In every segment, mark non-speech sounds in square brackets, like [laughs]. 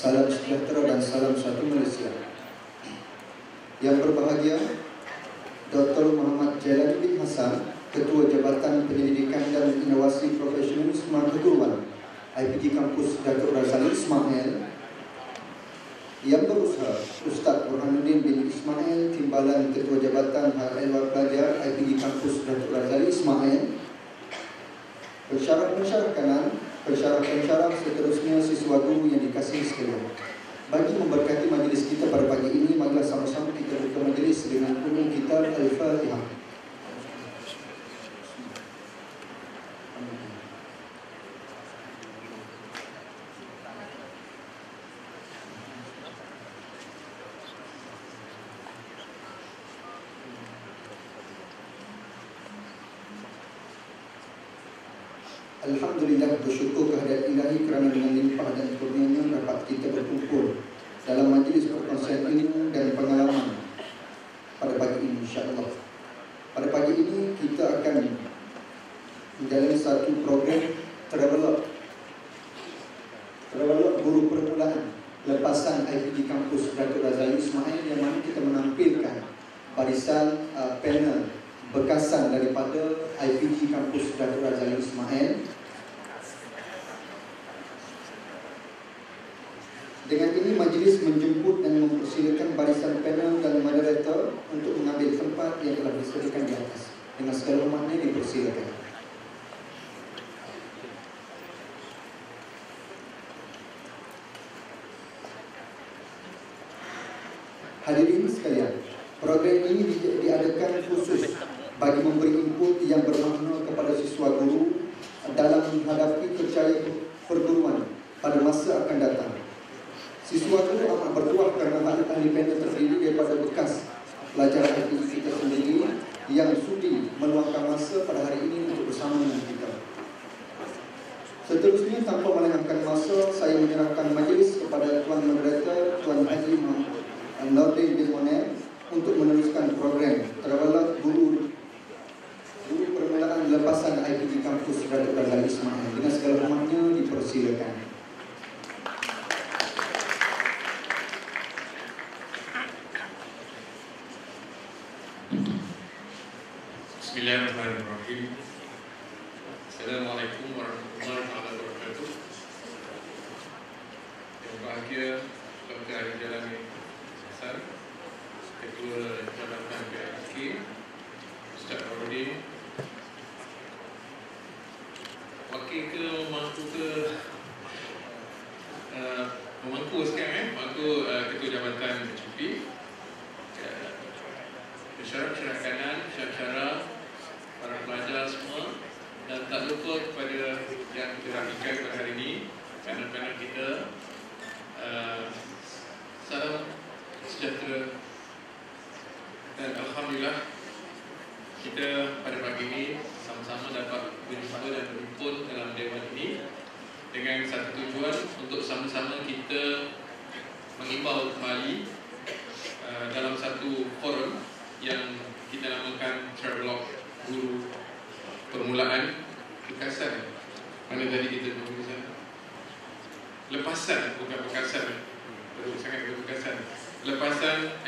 Salam sejahtera dan salam satu Malaysia. Yang berbahagia, Dr. Muhammad Jalaluddin Hassan, Ketua Jabatan Penyelidikan dan Inovasi Profesional Smart Keguruan, IPG Kampus Datuk Razali Ismail, yang berusaha Ustaz Burhanuddin bin Ismail Timbalan Ketua Jabatan Hal Ehwal Pelajar IPG Kampus Datuk Razali Ismail Pensyarah-pensyarah kanan Pensyarah-pensyarah seterusnya siswa guru yang dikasihi sekalian. Bagi memberkati majlis kita pada pagi ini Marilah sama-sama kita buka majlis dengan umum kita Al-Fatihah Alhamdulillah bersyukur kehadirat ilahi kerana dengan limpah dan kurnianya dapat kita berkumpul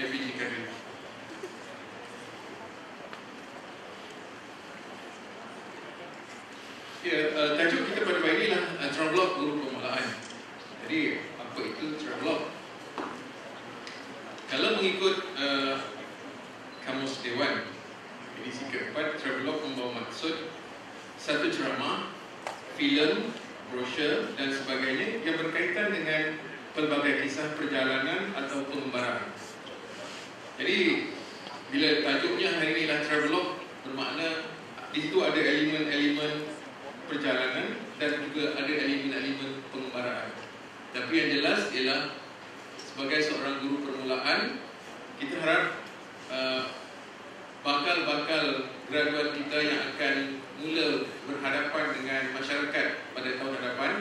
Kadir Ya, uh, tajuk kita pada pagi ini lah uh, Travelog Guru Permulaan. Jadi, apa itu Travelog? Kalau mengikut uh, Kamus Dewan Edisi keempat Travelog membawa maksud Satu ceramah filem, brosur dan sebagainya Yang berkaitan dengan pelbagai kisah perjalanan atau pengembaraan Jadi Bila tajuknya hari ini adalah Travelog Bermakna di situ ada elemen-elemen perjalanan dan juga ada elemen-elemen pengembaraan. Tapi yang jelas ialah sebagai seorang guru permulaan kita harap uh, bakal-bakal graduat kita yang akan mula berhadapan dengan masyarakat pada tahun hadapan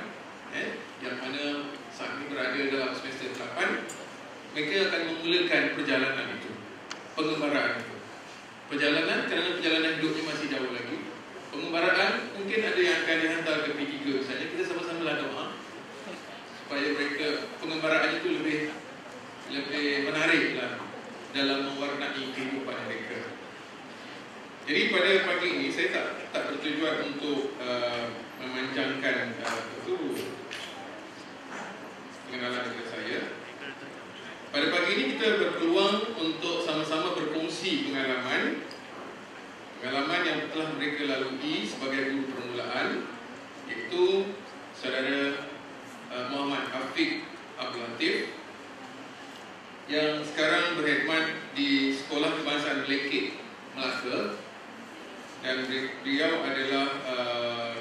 eh, yang mana saat ini berada dalam semester 8 mereka akan memulakan perjalanan itu pengembaraan itu. Perjalanan kerana perjalanan hidupnya masih jauh lagi pengembaraan mungkin ada yang akan dihantar ke P3 misalnya kita sama-sama lah doa supaya mereka pengembaraan itu lebih lebih menarik lah dalam mewarnai kehidupan mereka. Jadi pada pagi ini saya tak tak bertujuan untuk uh, memanjangkan uh, itu. Pengenalan dengan saya sama-sama berkongsi pengalaman. Pengalaman yang telah mereka lalui sebagai guru permulaan iaitu saudara uh, Muhammad Afiq Abdul Latif yang sekarang berkhidmat di Sekolah Kebangsaan Lekit Melaka. Dan beliau adalah uh,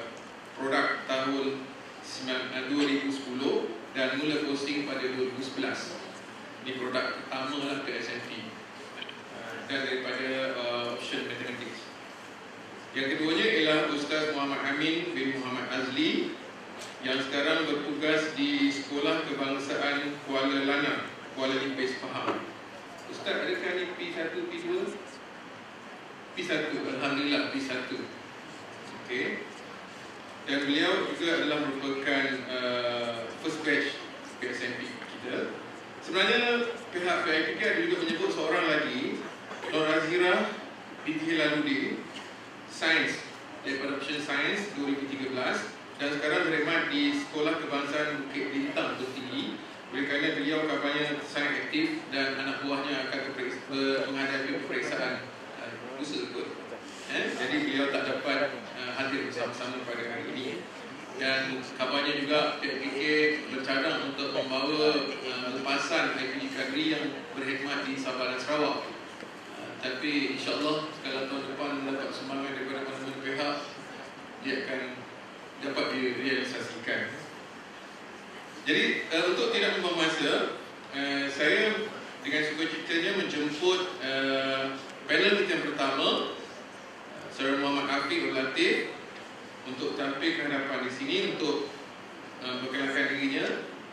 produk tahun 2010 dan mula posting pada 2011 ini produk pertama lah ke SMP uh, dan daripada uh, option mathematics yang keduanya ialah Ustaz Muhammad Amin bin Muhammad Azli yang sekarang bertugas di Sekolah Kebangsaan Kuala Lana, Kuala Limpis Pahang. Ustaz, adakah ni P1, P2? P1, Alhamdulillah P1. Okey. Dan beliau juga adalah merupakan uh, first batch PSMP kita. Sebenarnya pihak PIPK juga menyebut seorang lagi, Nur Azira binti Hilaludin, Sains daripada option Sains 2013 dan sekarang berkhidmat di Sekolah Kebangsaan Bukit Bintang Tertinggi oleh kerana beliau kabarnya sangat aktif dan anak buahnya akan menghadapi peperiksaan uh, usaha kot. Eh? Jadi beliau tak dapat uh, hadir bersama-sama pada hari ini dan kabarnya juga PPK bercadang untuk membawa uh, lepasan IPG Kadri yang berkhidmat di Sabah dan Sarawak. Tapi insyaAllah kalau tahun depan mendapat sumbangan daripada mana-mana pihak dia akan dapat direalisasikan. Jadi uh, untuk tidak membuang masa uh, saya dengan suka ceritanya menjemput uh, panel yang pertama uh, Saudara Muhammad Afiq Latif untuk tampil ke hadapan di sini untuk uh, berkenalkan dirinya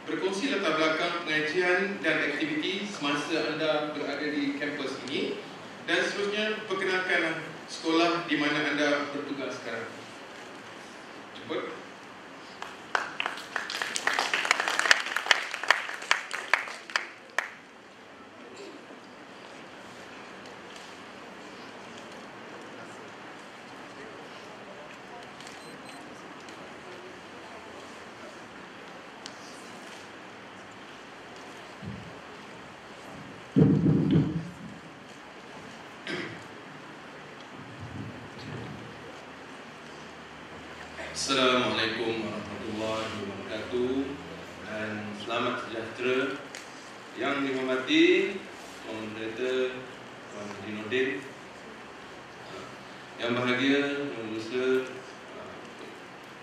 berkongsi latar belakang pengajian dan aktiviti semasa anda berada di kampus ini dan seterusnya perkenalkan sekolah di mana anda bertugas sekarang. Cepat. Assalamualaikum warahmatullahi wabarakatuh. Dan selamat sejahtera. Yang dihormati Tuan Moderator Tuan Haji Nordin. Yang bahagia Tuan Besar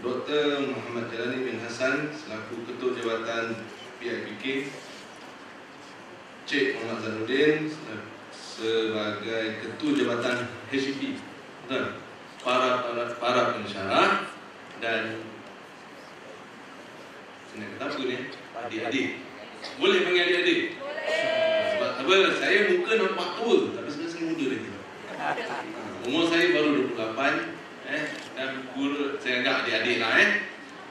Dr. Muhammad Jalani bin Hassan selaku Ketua Jabatan PIPK Cik Muhammad Zanuddin sebagai Ketua Jabatan HCP dan para para, para pensyarah dan Kena kata apa ni? Adik-adik Boleh panggil adik-adik? Sebab apa? Saya muka nampak tua Tapi sebenarnya saya muda lagi [laughs] Umur saya baru 28 eh, Dan guru saya anggap adik-adik lah eh.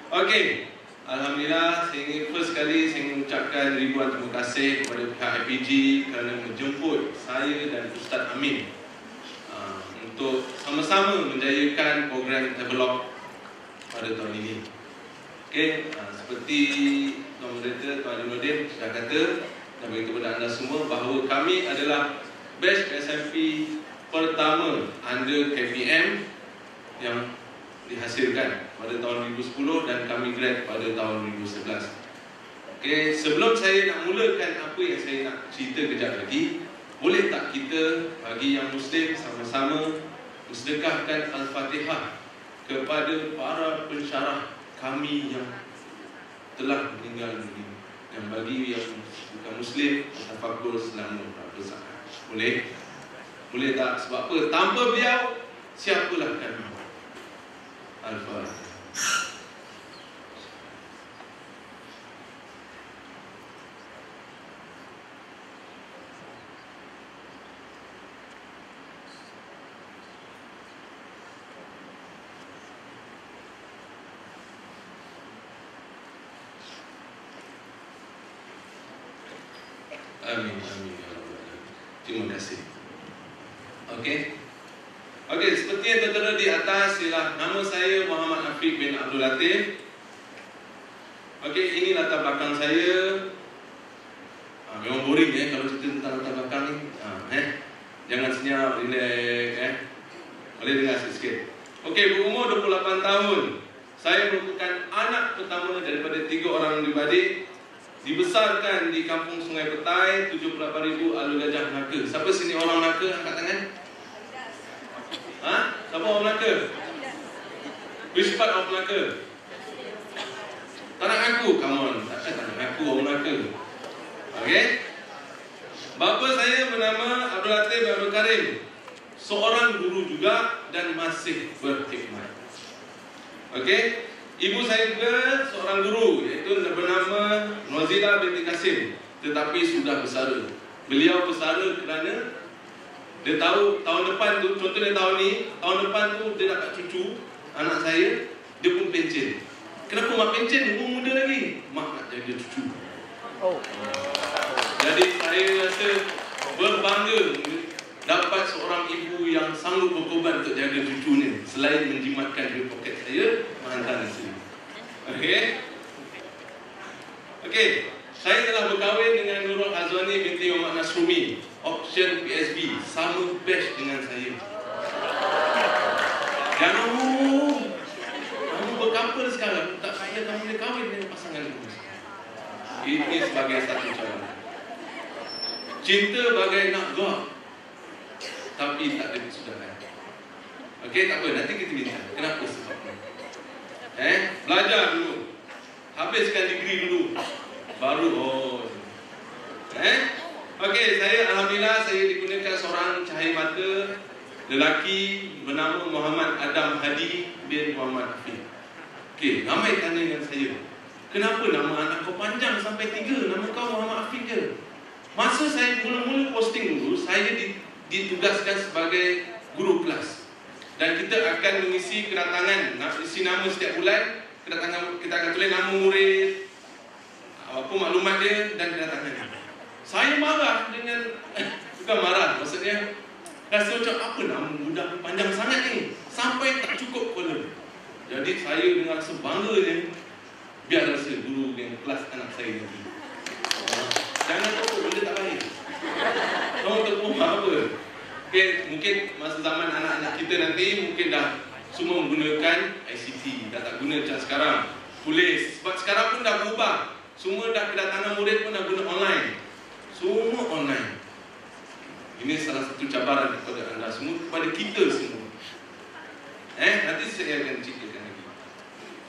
Okey Alhamdulillah, saya ingin first kali saya ingin ucapkan ribuan terima kasih kepada pihak IPG kerana menjemput saya dan Ustaz Amin uh, untuk sama-sama menjayakan program develop pada tahun ini. Okey, uh, seperti Tuan Moderator Tuan Adinuddin sudah kata dan beritahu kepada anda semua bahawa kami adalah batch SMP pertama under KPM yang dihasilkan pada tahun 2010 dan kami grad pada tahun 2011. Okey, sebelum saya nak mulakan apa yang saya nak cerita kejap lagi, boleh tak kita bagi yang Muslim sama-sama mensedekahkan Al-Fatihah kepada para pensyarah kami yang telah meninggal dunia. Yang bagi yang bukan muslim tafakur selama beberapa saat boleh? Boleh tak? Sebab apa? Tanpa beliau siapalah kami? Al-fatihah Nasrumi. Option PSB sama batch dengan saya. Jangan kamu berkapal sekarang. Tak saya kamu boleh kahwin dengan pasangan kamu. Ini sebagai satu cara. Cinta bagai nak gua. Tapi tak ada kesudahan. Okey, tak apa. Nanti kita bincang. Kenapa sebabnya? Eh, belajar dulu. Habiskan degree dulu. Baru oh. Okey, saya alhamdulillah saya digunakan seorang cahaya mata lelaki bernama Muhammad Adam Hadi bin Muhammad Hafiz. Okey, ramai tanya dengan saya. Kenapa nama anak kau panjang sampai tiga? Nama kau Muhammad Hafiz ke? Masa saya mula-mula posting dulu, saya ditugaskan sebagai guru kelas. Dan kita akan mengisi kedatangan, isi nama setiap bulan, kedatangan kita akan tulis nama murid, apa maklumat dia dan kedatangan. Saya marah dengan bukan marah, maksudnya rasa macam apa nama budak panjang sangat ni sampai tak cukup kepala. Jadi saya dengan rasa bangga je biar rasa guru yang kelas anak saya nanti. Jangan takut benda tak baik. Kamu tak tahu apa. Okay, mungkin masa zaman anak-anak kita nanti mungkin dah semua menggunakan ICT. Dah tak guna macam sekarang. Tulis. Sebab sekarang pun dah berubah. Semua dah kedatangan murid pun dah guna online. Semua online. Ini salah satu cabaran kepada anda semua, kepada kita semua. Eh, nanti saya akan ceritakan lagi.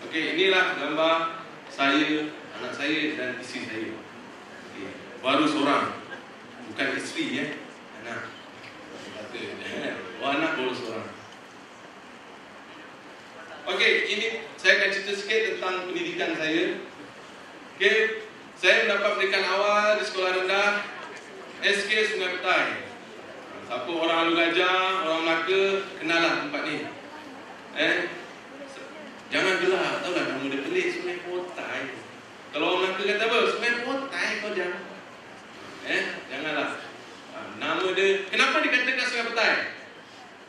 Okey, inilah gambar saya, anak saya dan isteri saya. Okay. Baru seorang. Bukan isteri ya. Anak. Kata, oh, anak baru seorang. Okey, ini saya akan cerita sikit tentang pendidikan saya. Okey, saya mendapat pendidikan awal di sekolah rendah SK Sungai Petai. Siapa orang Alu Gajah, orang Melaka, kenalah tempat ni. Eh, jangan gelak, tahu lah nama dia pelik Sungai Petai. Kalau orang Melaka kata apa? Sungai Petai kau jangan. Eh, janganlah. Ha, nama dia, kenapa dikatakan Sungai Petai?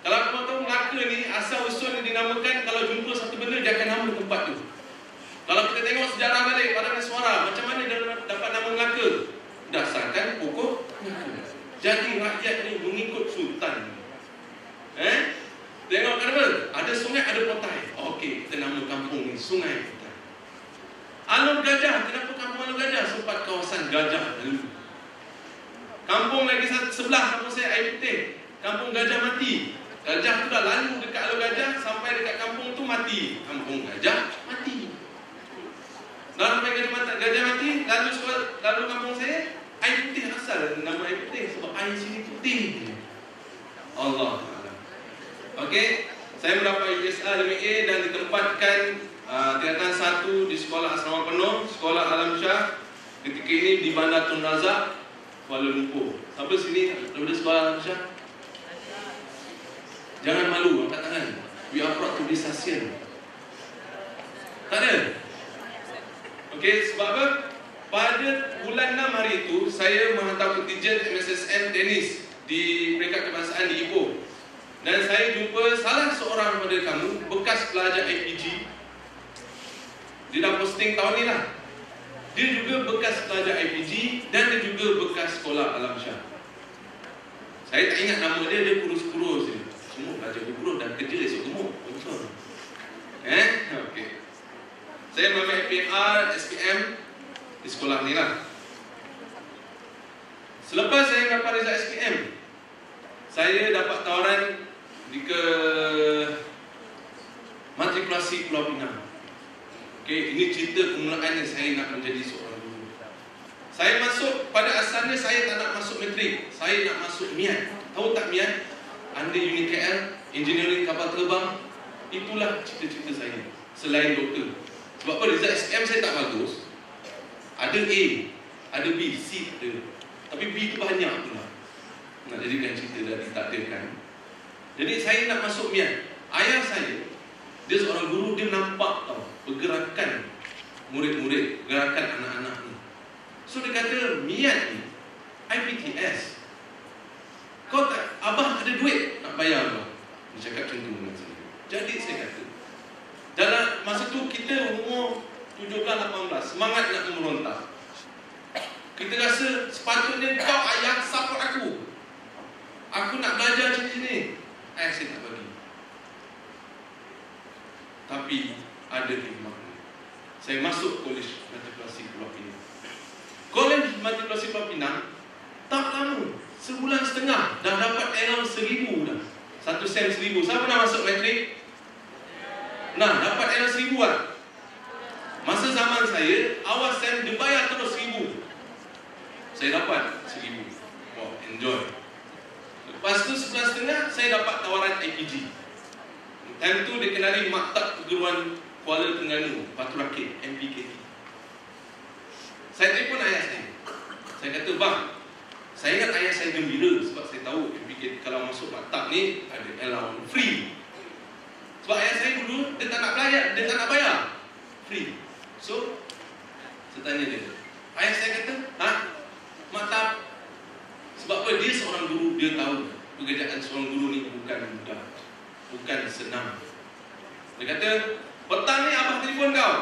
Kalau kau tahu Melaka ni, asal usul ni dinamakan, kalau jumpa satu benda, dia akan nama tempat tu. Kalau kita tengok sejarah balik, pada suara, macam mana dia dapat nama Melaka? Dasarkan pokok. Jadi rakyat ni mengikut sultan. Eh? Tengok kenapa? Ada sungai, ada potai. Okey, kita nama kampung ni Sungai Potai. Alur Gajah, kenapa kampung Alur Gajah? Sempat kawasan Gajah dulu. Kampung lagi sebelah kampung saya air putih. Kampung Gajah mati. Gajah tu dah lalu dekat Alur Gajah sampai dekat kampung tu mati. Kampung Gajah mati. Dah sampai Gajah, gajah mati, lalu lalu kampung saya air putih asal nama air putih sebab air sini putih. Allah Okey, saya mendapat USR MA dan ditempatkan tingkatan satu di sekolah asrama penuh, sekolah Alam Syah. Ketika ini di Bandar Tun Razak, Kuala Lumpur. Siapa sini daripada sekolah Alam Syah? Jangan malu, angkat tangan. We are proud to be Sasian. Tak ada? Okey, sebab apa? Pada bulan 6 hari itu, saya menghantar kontijen MSSM tenis di peringkat kebangsaan di Ipoh. Dan saya jumpa salah seorang daripada kamu, bekas pelajar IPG. Dia dah posting tahun ni lah. Dia juga bekas pelajar IPG dan dia juga bekas sekolah Alam Syah. Saya tak ingat nama dia, dia kurus-kurus je. Semua pelajar kurus dan kerja esok gemuk. Betul. Eh? Okey. Saya mengambil PMR, SPM di sekolah ni lah. Selepas saya dapat result SPM, saya dapat tawaran di ke matrikulasi Pulau Pinang. Okey, ini cerita permulaannya saya nak menjadi seorang guru. Saya masuk pada asalnya saya tak nak masuk matrik. Saya nak masuk MIAT. Tahu tak MIAT? Under Unit KL, Engineering Kapal Terbang. Itulah cita-cita saya. Selain doktor. Sebab apa? Result SPM saya tak bagus. Ada A, ada B, C ada. Tapi B itu banyak pula. Nak jadikan cerita dah ditakdirkan. Jadi saya nak masuk MIAT. Ayah saya, dia seorang guru, dia nampak tau pergerakan murid-murid, gerakan anak-anak ni. So dia kata, Miat ni, IPTS. Kau tak, abah ada duit nak bayar kau. Dia cakap macam tu dengan saya. Jadi saya kata, dalam masa tu kita umur 17-18, semangat nak memerontak. Kita rasa sepatutnya kau ayah support aku. Aku nak belajar macam ni. Ayah saya tak bagi. Tapi ada hikmah. Saya masuk Kolej Matrikulasi Pulau Pinang. Kolej Matrikulasi Pulau Pinang tak lama, sebulan setengah dah dapat around seribu dah. Satu sen seribu. Siapa pernah masuk matrik? Nah, dapat around seribu kan? Masa zaman saya, awal sen dibayar terus seribu. Saya dapat seribu. Wow, enjoy. Lepas tu sebulan setengah, saya dapat tawaran IPG. Time tu dikenali Maktab Keguruan Kuala Terengganu, Batu Rakit, MPKT. Saya telefon ayah saya. Saya kata, bang, saya ingat ayah saya gembira sebab saya tahu MPKT kalau masuk maktab ni ada allowance free. Sebab ayah saya dulu, dia tak nak bayar, dia tak nak bayar. Free. So, saya tanya dia. Ayah saya kata, ha? Maktab. Sebab apa? Dia seorang guru, dia tahu pekerjaan seorang guru ni bukan mudah. Bukan senang. Dia kata, petang ni abah telefon kau.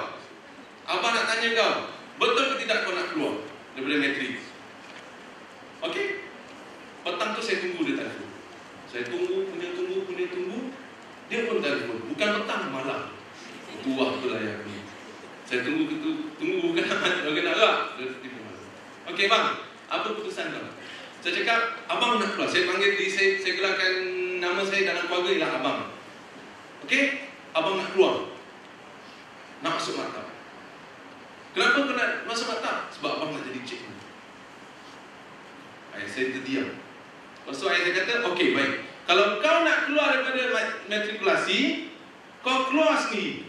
Abah nak tanya kau, betul ke tidak kau nak keluar daripada matrik? Okey? Petang tu saya tunggu dia telefon. Saya tunggu, kemudian tunggu, kemudian tunggu. Dia pun telefon. Bukan petang, malam. Tuah tu lah yang ni. Saya tunggu, tunggu, [laughs] tunggu gerak. Dia telefon malam. Okey bang, apa keputusan kau? Saya cakap, abang nak keluar. Saya panggil diri saya, saya gelarkan nama saya dalam keluarga ialah abang. Okey? Abang nak keluar. Nak masuk maktab. Kenapa kau nak masuk maktab? Sebab abang nak jadi cikgu. Ayah saya terdiam. Lepas tu ayah saya kata, okey baik. Kalau kau nak keluar daripada matrikulasi, kau keluar sendiri.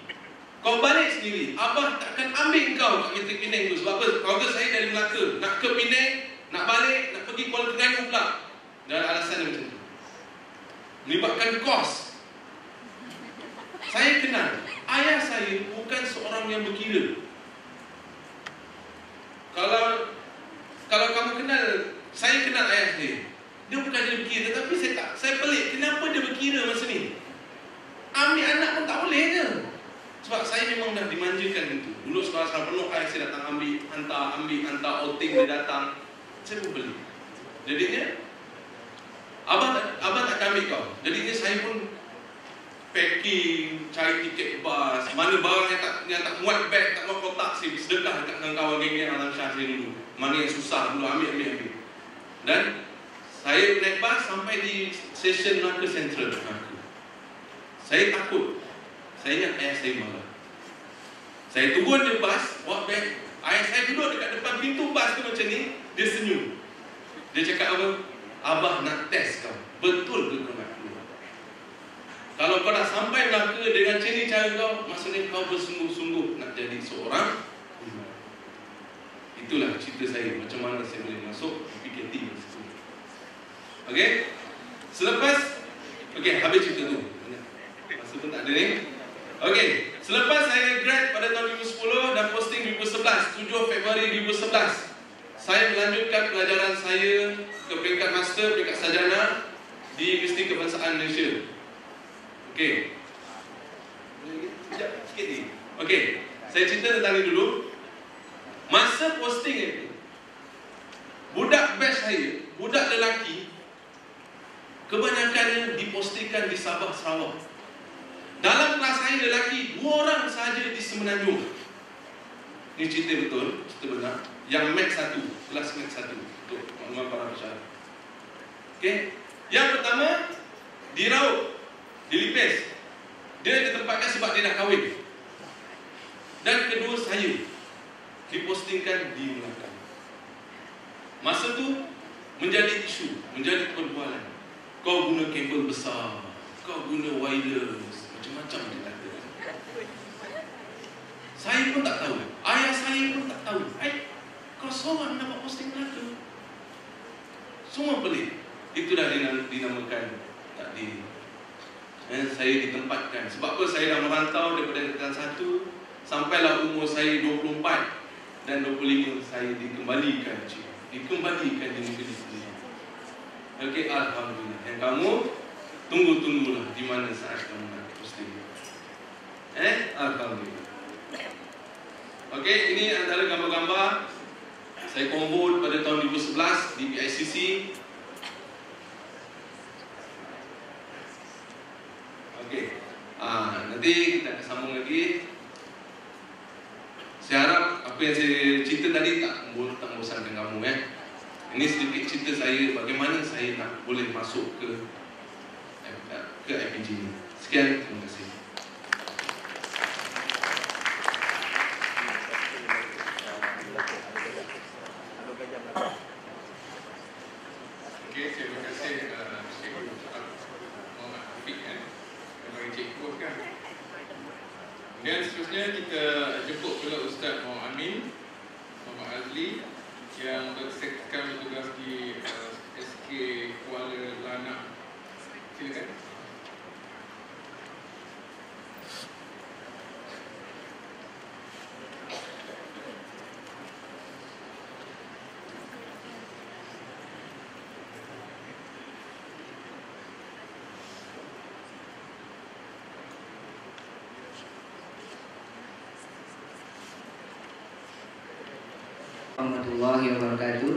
Kau balik sendiri. Abah takkan ambil kau kat matrik Penang tu. Sebab apa? Keluarga saya dari Melaka. Nak ke Penang, nak balik, nak pergi Kuala Terengganu pula. Dan alasan dia macam tu. Melibatkan kos. Saya kenal. Ayah saya bukan seorang yang berkira. Kalau kalau kamu kenal, saya kenal ayah saya. Dia bukan dia berkira, tapi saya tak. Saya pelik. Kenapa dia berkira masa ni? Ambil anak pun tak boleh ke? Sebab saya memang dah dimanjakan itu. Dulu sekolah-sekolah penuh, ayah saya datang ambil, hantar, ambil, hantar, outing dia datang. Saya pun beli. Jadinya, abang tak, abang tak ambil kau. Jadinya saya pun packing, cari tiket bas, mana barang yang tak yang tak muat beg, tak muat kotak, saya sedekah dekat kawan-kawan geng-geng Alam Syah saya dulu. Mana yang susah dulu, ambil, ambil, ambil. Dan saya naik bas sampai di stesen Melaka Central. Saya takut. Saya ingat ayah saya marah. Saya turun di bas, bawa beg. Ayah saya duduk dekat depan pintu bas tu macam ni, dia senyum. Dia cakap apa? Abah nak test kau. Betul ke kau nak keluar? Kalau kau nak sampai Melaka dengan ciri cara kau, maksudnya kau bersungguh-sungguh nak jadi seorang Itulah cerita saya macam mana saya boleh masuk PKT Okey? Selepas Okey, habis cerita tu. Masa pun tak ada ni. Okey, selepas saya grad pada tahun 2010 dan posting 2011, 7 Februari 2011. Saya melanjutkan pelajaran saya ke peringkat master, peringkat sarjana di Universiti Kebangsaan Malaysia. Okey. Sekejap, sikit ni. Okey, saya cerita tentang ni dulu. Masa posting itu, budak batch saya, budak lelaki, kebanyakannya dipostingkan di Sabah, Sarawak. Dalam kelas saya lelaki, dua orang sahaja di Semenanjung. Ini cerita betul, cerita benar. Yang Max satu, kelas Max satu untuk makluman para pesara. Okey. Yang pertama di Raut, di Lipes. Dia ditempatkan sebab dia dah kahwin. Dan kedua saya dipostingkan di Melaka. Masa tu menjadi isu, menjadi perbualan. Kau guna kabel besar, kau guna wireless, macam-macam dia kata. Saya pun tak tahu. Ayah saya pun tak tahu. Eh, kau seorang dapat posting Melaka. Semua pelik. Itu dah dinamakan takdir. Eh, saya ditempatkan. Sebab apa saya dah merantau daripada negara satu sampailah umur saya 24 dan 25 saya dikembalikan cik. Dikembalikan di negeri sendiri. Okey, Alhamdulillah. Yang kamu tunggu-tunggulah di mana saat kamu nak posting. Eh, Alhamdulillah. Okey, ini antara gambar-gambar saya konvot pada tahun 2011 di PICC Okey. Ah, nanti kita akan sambung lagi. Saya harap apa yang saya cerita tadi tak membosankan kamu eh. Ini sedikit cerita saya bagaimana saya nak boleh masuk ke ke IPG ini. Sekian, terima kasih. Cikgu Muhammad Afiq kan. Dan seterusnya kita jemput pula Ustaz Muhammad Amin Muhammad Azli yang bersekan bertugas di uh, SK Kuala Lanang. Silakan. warahmatullahi wabarakatuh.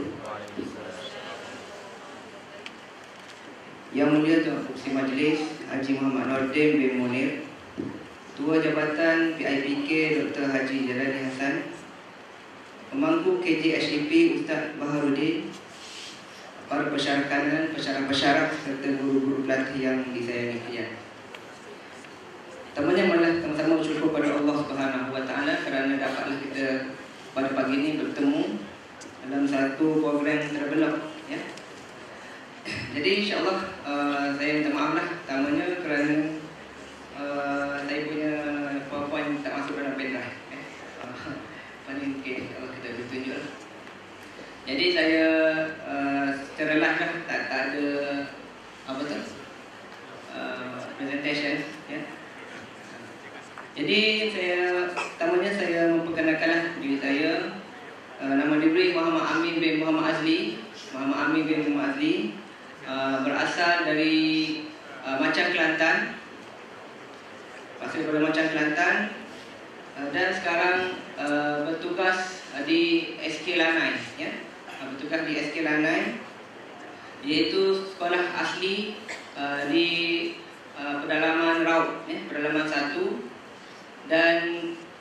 Yang mulia Tuan Kursi Majlis Haji Nordin bin Munir Tua Jabatan PIPK Dr. Haji Jalani Hassan Pemangku KJHDP Ustaz Baharudin Para pesyarah kanan, pesyarah-pesyarah serta guru-guru pelatih yang disayangi kalian Temannya malah sama-sama bersyukur pada Allah Subhanahu Wa Taala kerana dapatlah kita pada pagi ini bertemu dalam satu program terbelah ya. Jadi insyaAllah uh, saya minta maaf lah Pertamanya kerana uh, saya punya powerpoint tak masuk dalam pendrive ya. uh, Apa [laughs] ni mungkin kalau kita boleh tunjuk lah. Jadi saya uh, secara live lah tak, tak ada apa tu? Uh, presentation ya. Jadi saya pertamanya saya memperkenalkanlah diri saya. Uh, nama diberi Muhammad Amin bin Muhammad Azli. Muhammad Amin bin Muhammad Azli uh, berasal dari uh, Macang Kelantan Pasal daripada Macang Kelantan uh, dan sekarang uh, bertugas di SK Lanai ya. Bertugas di SK Lanai iaitu sekolah asli uh, di uh, pedalaman Raut ya pedalaman 1 dan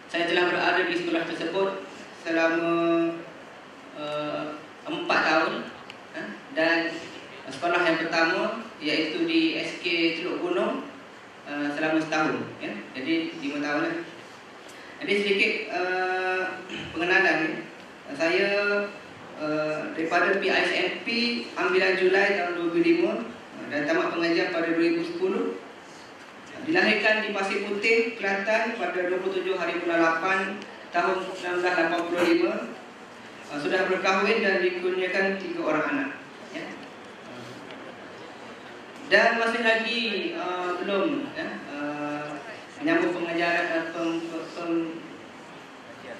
saya telah berada di sekolah tersebut selama uh, empat tahun uh, dan sekolah yang pertama iaitu di SK Teluk Gunung uh, selama setahun ya. jadi lima tahun lah. jadi sedikit uh, pengenalan ya. saya uh, daripada PISMP ambilan Julai tahun 2005 uh, dan tamat pengajian pada 2010 Dilahirkan di Pasir Putih, Kelantan pada 27 hari bulan 8 tahun 1985 uh, Sudah berkahwin dan dikurniakan tiga orang anak. Dan masih lagi uh, belum ya, uh, menyambung pengajaran uh, pem, pem,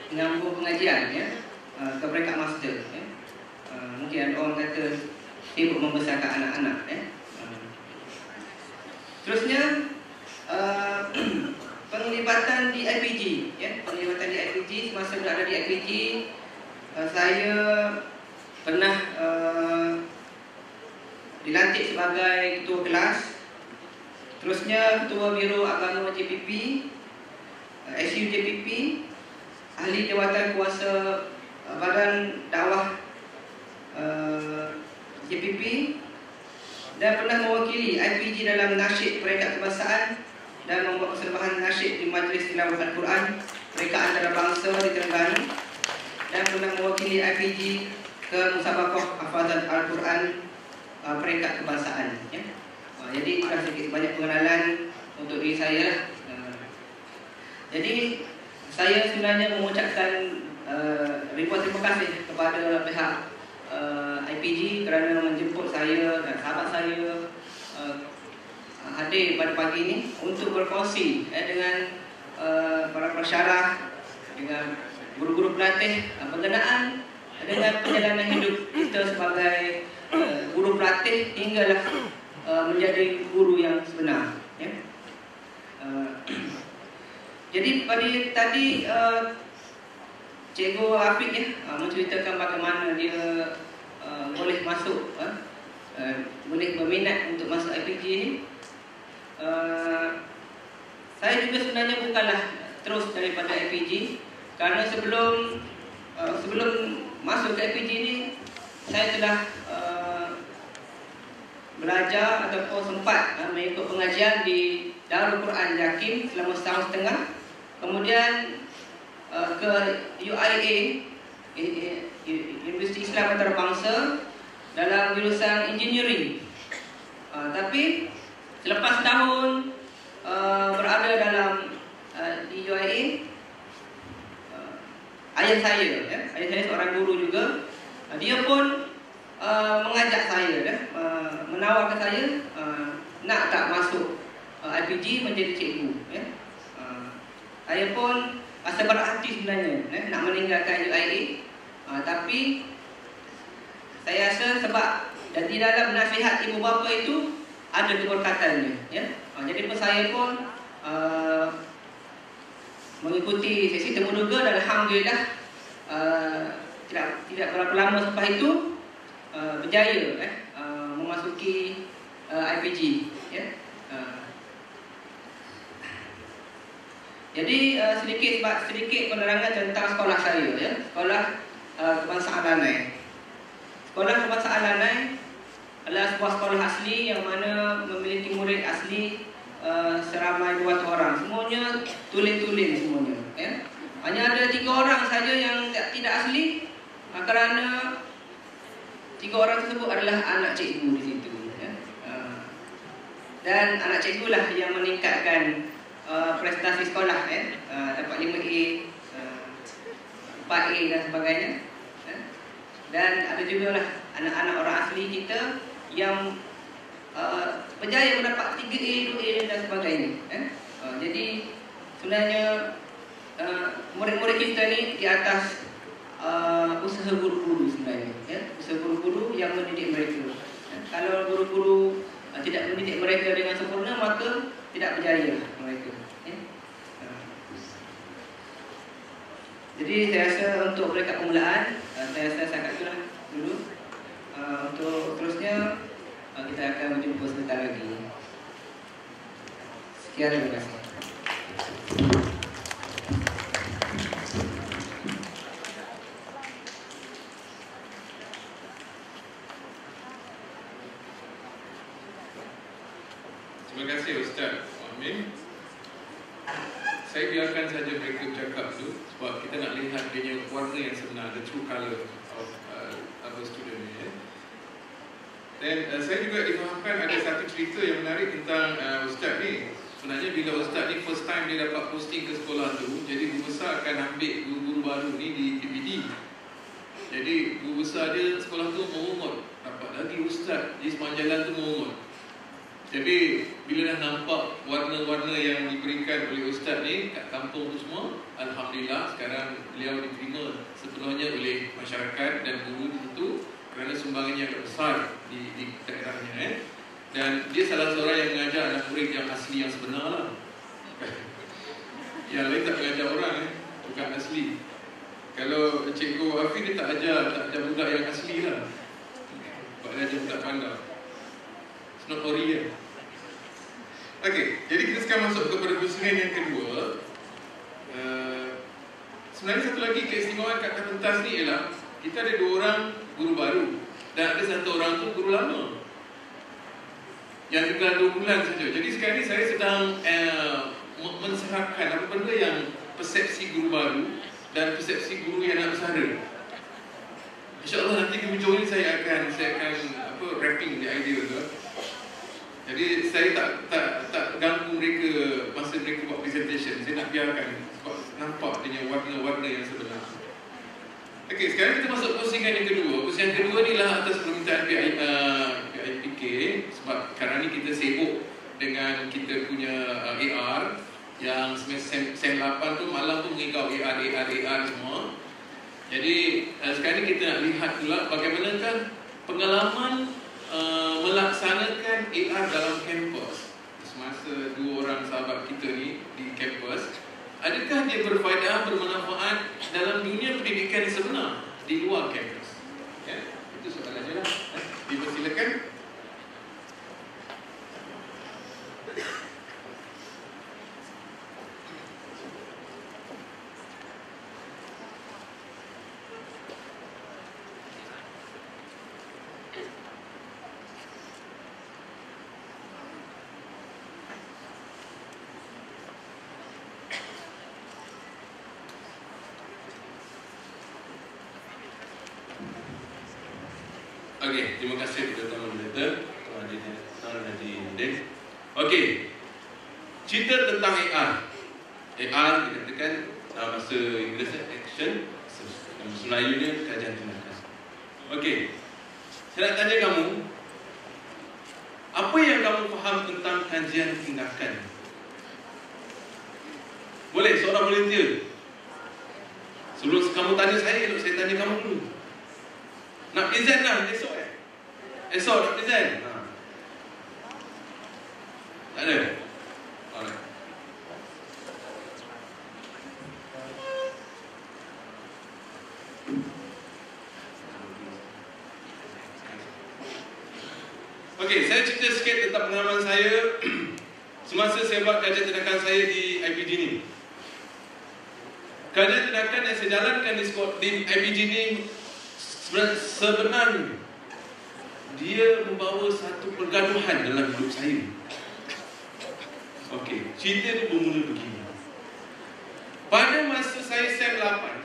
menyambung pengajian ya, uh, ke peringkat master ya. uh, Mungkin ada orang kata sibuk membesarkan anak-anak ya. uh. Terusnya Uh, [clears throat] penglibatan di IPG ya penglibatan di IPG semasa berada di IPG uh, saya pernah uh, dilantik sebagai ketua kelas. Terusnya ketua biro agama JPP, uh, SU JPP, ahli jawatan kuasa uh, badan dakwah uh, JPP dan pernah mewakili IPG dalam nasyid peringkat kebangsaan dan membuat persembahan nasyid di Majlis Tilawah Al-Quran mereka antara bangsa di Terengganu dan pernah mewakili IPG ke Musabaqah Hafazat Al-Quran uh, peringkat kebangsaan ya. Uh, jadi itulah sedikit banyak pengenalan untuk diri saya uh, jadi saya sebenarnya mengucapkan uh, ribuan terima kasih kepada pihak uh, IPG kerana menjemput saya dan sahabat saya uh, hadir pada pagi ini untuk berkongsi eh, dengan uh, para pensyarah dengan guru-guru pelatih uh, berkenaan dengan perjalanan hidup kita sebagai uh, guru pelatih hinggalah uh, menjadi guru yang sebenar ya. Uh, jadi pada tadi uh, Cikgu Afiq ya, uh, menceritakan bagaimana dia uh, boleh masuk uh, uh, boleh berminat untuk masuk IPG ini Uh, saya juga sebenarnya bukanlah terus daripada IPG kerana sebelum uh, sebelum masuk ke IPG ini saya telah uh, belajar ataupun sempat uh, mengikut pengajian di Darul Quran Yakin selama setahun setengah. Kemudian uh, ke UIA Universiti Islam Antarabangsa dalam jurusan engineering. Uh, tapi Selepas tahun uh, berada dalam uh, di UIA, uh, ayah saya, ya, ayah saya seorang guru juga, uh, dia pun uh, mengajak saya, ya, uh, menawarkan saya uh, nak tak masuk uh, IPG menjadi cikgu. Ya. Uh, saya pun rasa berhati sebenarnya ya, nak meninggalkan UIA, uh, tapi saya rasa sebab dan di dalam nasihat ibu bapa itu ada keberkatannya ya. Ha, jadi pun saya pun uh, mengikuti sesi temu duga dan alhamdulillah uh, tidak tidak berapa lama selepas itu uh, berjaya eh memasuki uh, IPG ya. Uh, jadi uh, sedikit sedikit penerangan tentang sekolah saya ya. Sekolah uh, kebangsaan Lanai. Sekolah kebangsaan Lanai adalah sebuah sekolah asli yang mana memiliki murid asli uh, seramai 200 orang. Semuanya tulen-tulen semuanya. Ya? Hanya ada tiga orang saja yang tidak asli kerana tiga orang tersebut adalah anak cikgu di situ. Ya? Uh, dan anak cikgu lah yang meningkatkan uh, prestasi sekolah. Ya? Uh, dapat 5A, uh, 4A dan sebagainya. Ya? Dan ada juga lah anak-anak orang asli kita yang berjaya mendapat 3A, 2A dan sebagainya. Jadi sebenarnya murid-murid kita ni di atas uh, usaha guru-guru sebenarnya. Ya? Usaha guru-guru yang mendidik mereka. Eh? Kalau guru-guru uh, tidak mendidik mereka dengan sempurna, maka tidak berjaya mereka. Uh. Jadi saya rasa untuk mereka permulaan, uh, saya rasa sangat itulah dulu. Uh, untuk terusnya uh, kita akan berjumpa sebentar lagi. Sekian terima kasih. Terima kasih Ustaz Amin. Saya biarkan saja mereka bercakap dulu sebab kita nak lihat dia warna yang sebenar, the true colour of uh, our student ni. Ya. Dan uh, saya juga difahamkan ada satu cerita yang menarik tentang uh, Ustaz ni. Sebenarnya bila Ustaz ni first time dia dapat posting ke sekolah tu, jadi guru besar akan ambil guru-guru baru ni di TPD. Jadi guru besar dia sekolah tu memungut. Dapat lagi Ustaz, di sepanjang jalan tu memungut. Jadi bila dah nampak warna-warna yang diberikan oleh Ustaz ni kat kampung tu semua, Alhamdulillah sekarang beliau diterima sepenuhnya oleh masyarakat dan guru tentu kerana sumbangannya agak besar di, di daerahnya eh. Dan dia salah seorang yang mengajar anak murid yang asli yang sebenar lah. [laughs] yang lain tak mengajar orang eh, bukan asli. Kalau Cikgu Afi dia tak ajar, tak ajar budak yang asli lah. Sebab dia ajar budak pandang. Not Korean. Okey, jadi kita sekarang masuk kepada pusingan yang kedua. Uh, sebenarnya satu lagi keistimewaan kat pentas ni ialah kita ada dua orang guru baru dan ada satu orang tu guru lama yang tinggal dua bulan saja. Jadi sekarang ni saya sedang uh, menserapkan apa benda yang persepsi guru baru dan persepsi guru yang nak bersara. InsyaAllah nanti ke hujung ni saya akan saya akan apa wrapping the idea tu. Jadi saya tak tak tak ganggu mereka masa mereka buat presentation. Saya nak biarkan sebab nampak dia warna-warna yang sebenar. Okey, sekarang kita masuk pusingan yang kedua. Pusingan kedua ni lah atas permintaan PI, uh, PIPK sebab sekarang ni kita sibuk dengan kita punya uh, AR yang sem, sem 8 tu malam tu mengikau AR, AR, AR semua. Jadi uh, sekarang ni kita nak lihat pula bagaimanakah pengalaman uh, melaksanakan AR dalam kampus semasa dua orang sahabat kita ni di kampus Adakah dia berfaedah, bermanfaat dalam dunia pendidikan sebenar di luar kampus? Ya, itu soalannya lah. Dipersilakan. Okey, terima kasih kepada Tuan Moderator, Tuan Haji Tuan Haji Din. Okey. Cerita tentang AR. AR dikatakan dalam bahasa Inggeris action, dalam bahasa Melayu ni kajian tindakan. Okey. Saya nak tanya kamu, apa yang kamu faham tentang kajian tindakan? Boleh seorang volunteer? Sebelum kamu tanya saya, saya tanya kamu dulu. Nak present lah esok eh Esok nak present ha. Tak ada Alright Okey, saya cerita sikit tentang pengalaman saya [clears throat] semasa saya buat kajian tindakan saya di IPG ni. Kajian tindakan yang saya jalankan di, di IPG ni sebenarnya dia membawa satu pergaduhan dalam hidup saya. Okey, cerita dia bermula begini. Pada masa saya SEM 8,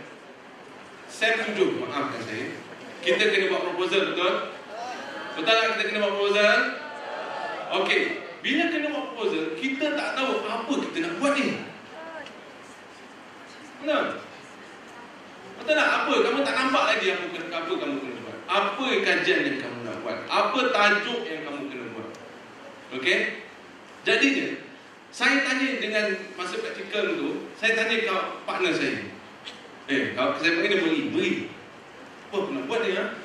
SEM 7, maafkan saya, kita kena buat proposal, betul? Betul tak kita kena buat proposal? Okey, bila kena buat proposal, kita tak tahu apa kita nak buat ni. Betul? Betul tak? Apa? Kamu tak nampak lagi apa, apa kamu kena buat. Apa kajian yang kamu nak buat. Apa tajuk yang kamu kena buat. Okey? Jadinya, saya tanya dengan masa praktikal tu, saya tanya kau partner saya. Eh, kau saya panggil dia beri, beri. Apa nak buat dia? Ha?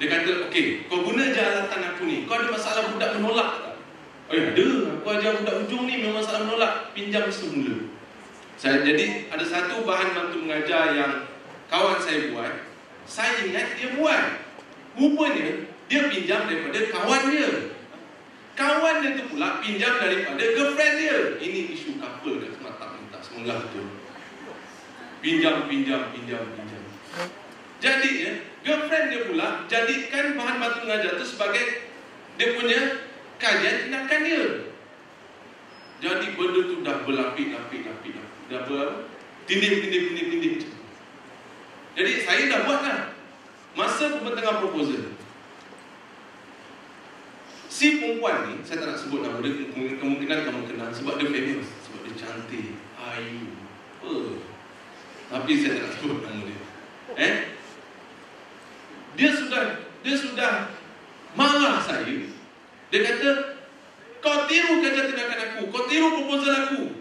Dia kata, okey, kau guna je alatan aku ni. Kau ada masalah budak menolak tak? Eh, ada. Aku ajar budak ujung ni memang masalah menolak. Pinjam semula. Saya jadi ada satu bahan bantu mengajar yang kawan saya buat, saya ingat dia buat. Rupanya dia pinjam daripada kawan dia. Kawan dia tu pula pinjam daripada girlfriend dia. Ini isu couple dah semata minta semula tu. Pinjam, pinjam, pinjam, pinjam. Jadi ya, girlfriend dia pula jadikan bahan bantu mengajar tu sebagai dia punya kajian tindakan dia. Jadi benda tu dah berlapik-lapik, lapik-lapik. Dah ber tindih, tindih, tindih, tindih. Jadi saya dah buat lah. Masa pembentangkan proposal. Si perempuan ni, saya tak nak sebut nama dia, kemungkinan kamu kenal sebab dia famous. Sebab dia cantik, ayu. Oh. Tapi saya tak nak sebut nama dia. Eh? Dia sudah marah saya. Dia kata, kau tiru kerja tindakan aku, kau tiru proposal aku.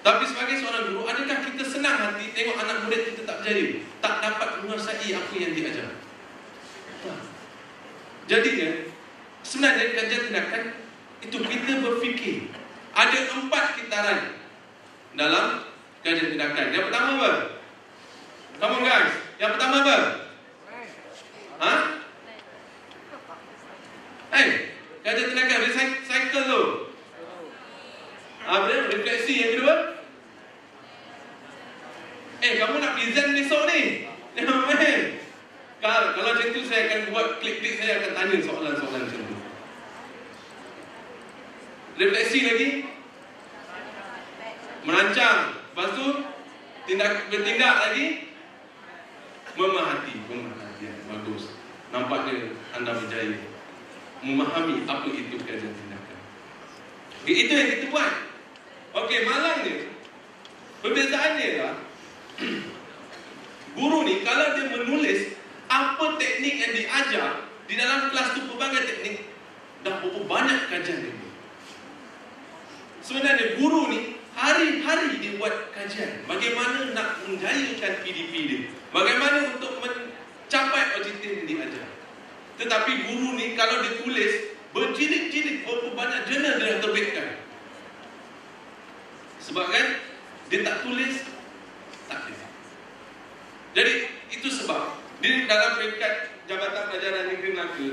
Tapi sebagai seorang guru, adakah kita senang hati tengok anak murid kita tak berjaya? Tak dapat menguasai apa yang diajar? Tak. Jadinya, sebenarnya kajian tindakan itu kita berfikir. Ada empat kitaran dalam kajian tindakan. Yang pertama apa? Come on guys. Yang pertama apa? Ha? Hey, kajian tindakan. recycle tu. Ah, apa? Refleksi yang kedua? Eh kamu nak present besok ni? Jangan main kalau, kalau macam tu saya akan buat klik-klik saya akan tanya soalan-soalan macam tu. Refleksi lagi? Merancang. Lepas tu tindak, Bertindak lagi? Memahati Memahati Bagus. Nampaknya anda berjaya Memahami apa itu kerja tindakan. Itu yang kita buat. Okey, malang ni. Perbezaan dia lah. Guru ni, kalau dia menulis apa teknik yang diajar di dalam kelas tu pelbagai teknik, dah berapa banyak kajian dia. Sebenarnya guru ni hari-hari dia buat kajian bagaimana nak menjayakan PDP dia. Bagaimana untuk mencapai objektif yang diajar. Tetapi guru ni kalau dia tulis berjilid-jilid berapa banyak jurnal dia terbitkan. Sebab kan dia tak tulis takrif. Jadi itu sebab di dalam peringkat Jabatan Pelajaran Negeri Melaka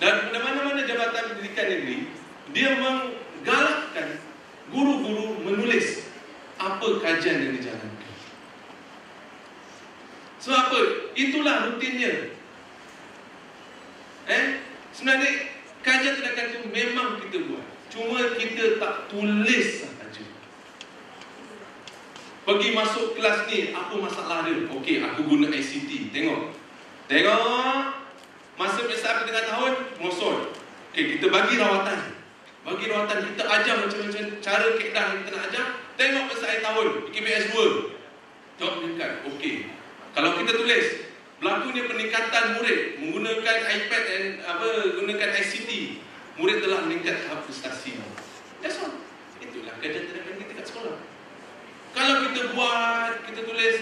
dan mana-mana jabatan pendidikan negeri dia menggalakkan guru-guru menulis apa kajian yang dijalankan. Sebab apa? Itulah rutinnya. Eh, sebenarnya kajian tindakan itu memang kita buat. Cuma kita tak tulis. Pergi masuk kelas ni, apa masalah dia? Okey, aku guna ICT. Tengok. Tengok. Masa periksa tengah tahun, mosor. Okey, kita bagi rawatan. Bagi rawatan, kita ajar macam-macam cara keadaan yang kita nak ajar. Tengok periksa akhir tahun, PKPS 2. Tengok meningkat. Okey. Kalau kita tulis, berlakunya peningkatan murid menggunakan iPad dan apa gunakan ICT murid telah meningkat tahap prestasi that's all itulah kerja tindakan kita kat sekolah kalau kita buat kita tulis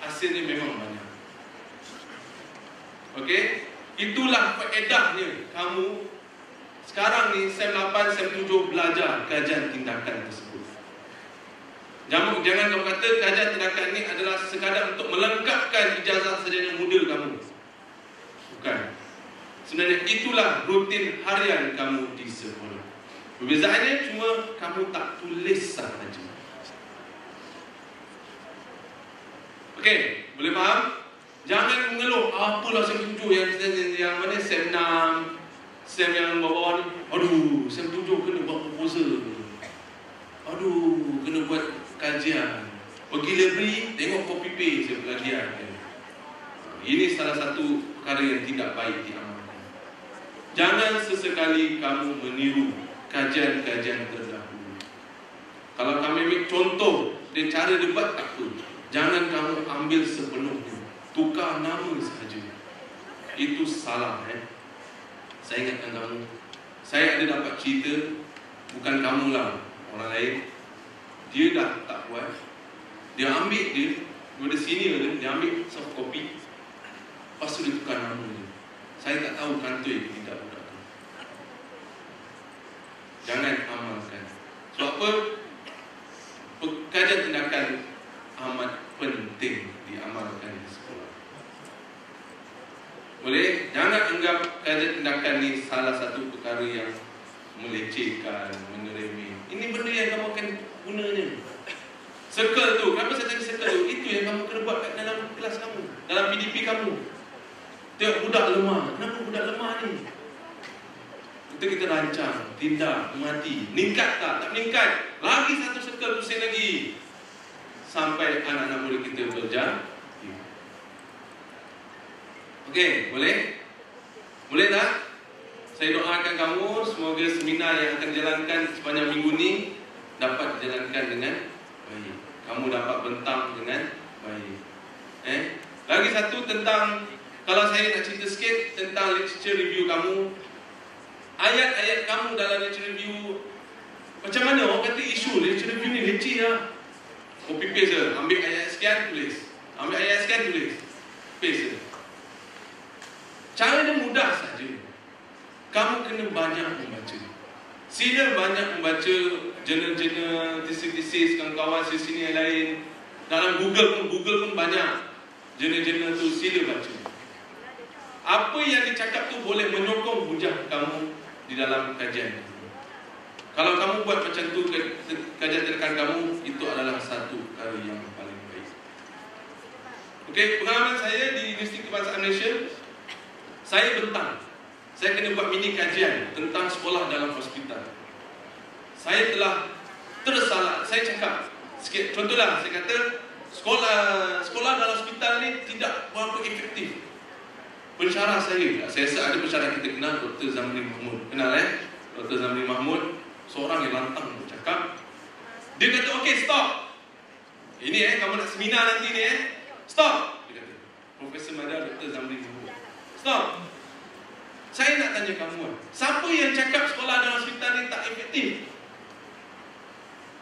hasilnya memang banyak okey itulah faedahnya kamu sekarang ni SEM 8 SEM 7 belajar kajian tindakan tersebut Jangan, jangan kamu kata kajian tindakan ini adalah sekadar untuk melengkapkan ijazah sarjana muda kamu. Bukan. Sebenarnya itulah rutin harian kamu di sekolah. Perbezaannya cuma kamu tak tulis sahaja. Okey, boleh faham? Jangan mengeluh apalah sem tujuh yang yang mana sem enam, sem yang bawah ni. Aduh, sem tujuh kena buat proposal. Aduh, kena buat kajian. Pergi library, tengok copy paste pelajaran. Ini salah satu perkara yang tidak baik diamalkan. Jangan sesekali kamu meniru kajian-kajian terdahulu. Kalau kami ambil contoh dan cara debat tak apa. Jangan kamu ambil sepenuhnya. Tukar nama sahaja. Itu salah. Eh? Saya ingatkan kamu. Saya ada dapat cerita. Bukan kamulah. Orang lain dia dah tak buat dia ambil dia daripada sini dia, dia ambil soft copy lepas tu dia tukar nama dia saya tak tahu kantoi ke tidak budak tu jangan amalkan sebab apa kajian tindakan amat penting diamalkan di sekolah boleh jangan anggap kajian tindakan ni salah satu perkara yang melecehkan menerima ini benda yang kamu akan gunanya. Circle tu, kenapa saya tanya circle tu? Itu yang kamu kena buat kat dalam kelas kamu, dalam PDP kamu. Tengok budak lemah, kenapa budak lemah ni? Itu kita rancang, tindak, mati. Meningkat tak? Tak meningkat. Lagi satu circle saya lagi. Sampai anak-anak murid kita berjalan. Okey, boleh? Boleh tak? Saya doakan kamu semoga seminar yang akan dijalankan sepanjang minggu ni dapat dijalankan dengan baik. Kamu dapat bentang dengan baik. Eh? Lagi satu tentang kalau saya nak cerita sikit tentang literature review kamu. Ayat-ayat kamu dalam literature review macam mana orang kata isu literature review ni leceh lah. Copy paste je. Ambil ayat sekian tulis. Ambil ayat sekian tulis. Paste je. Cara dia mudah saja. Kamu kena banyak membaca. Sila banyak membaca jurnal-jurnal, tesis-tesis kawan-kawan sini yang lain. Dalam Google pun, Google pun banyak jurnal-jurnal tu sila baca. Apa yang dicakap tu boleh menyokong hujah kamu di dalam kajian. Kalau kamu buat macam tu kajian terdekat kamu, itu adalah satu perkara yang paling baik. Okey, pengalaman saya di Universiti Kebangsaan Malaysia, saya bentang saya kena buat mini kajian tentang sekolah dalam hospital. Saya telah tersalah. Saya cakap sikit contohlah saya kata sekolah sekolah dalam hospital ni tidak berapa efektif. Pensyarah saya, saya rasa ada pensyarah kita kenal Dr. Zamri Mahmud. Kenal eh? Dr. Zamri Mahmud seorang yang lantang bercakap. Dia kata, "Okey, stop. Ini eh kamu nak seminar nanti ni eh. Stop." Dia kata. Profesor Madar Dr. Zamri Mahmud. Stop. Saya nak tanya kamu Siapa yang cakap sekolah dalam hospital ni tak efektif?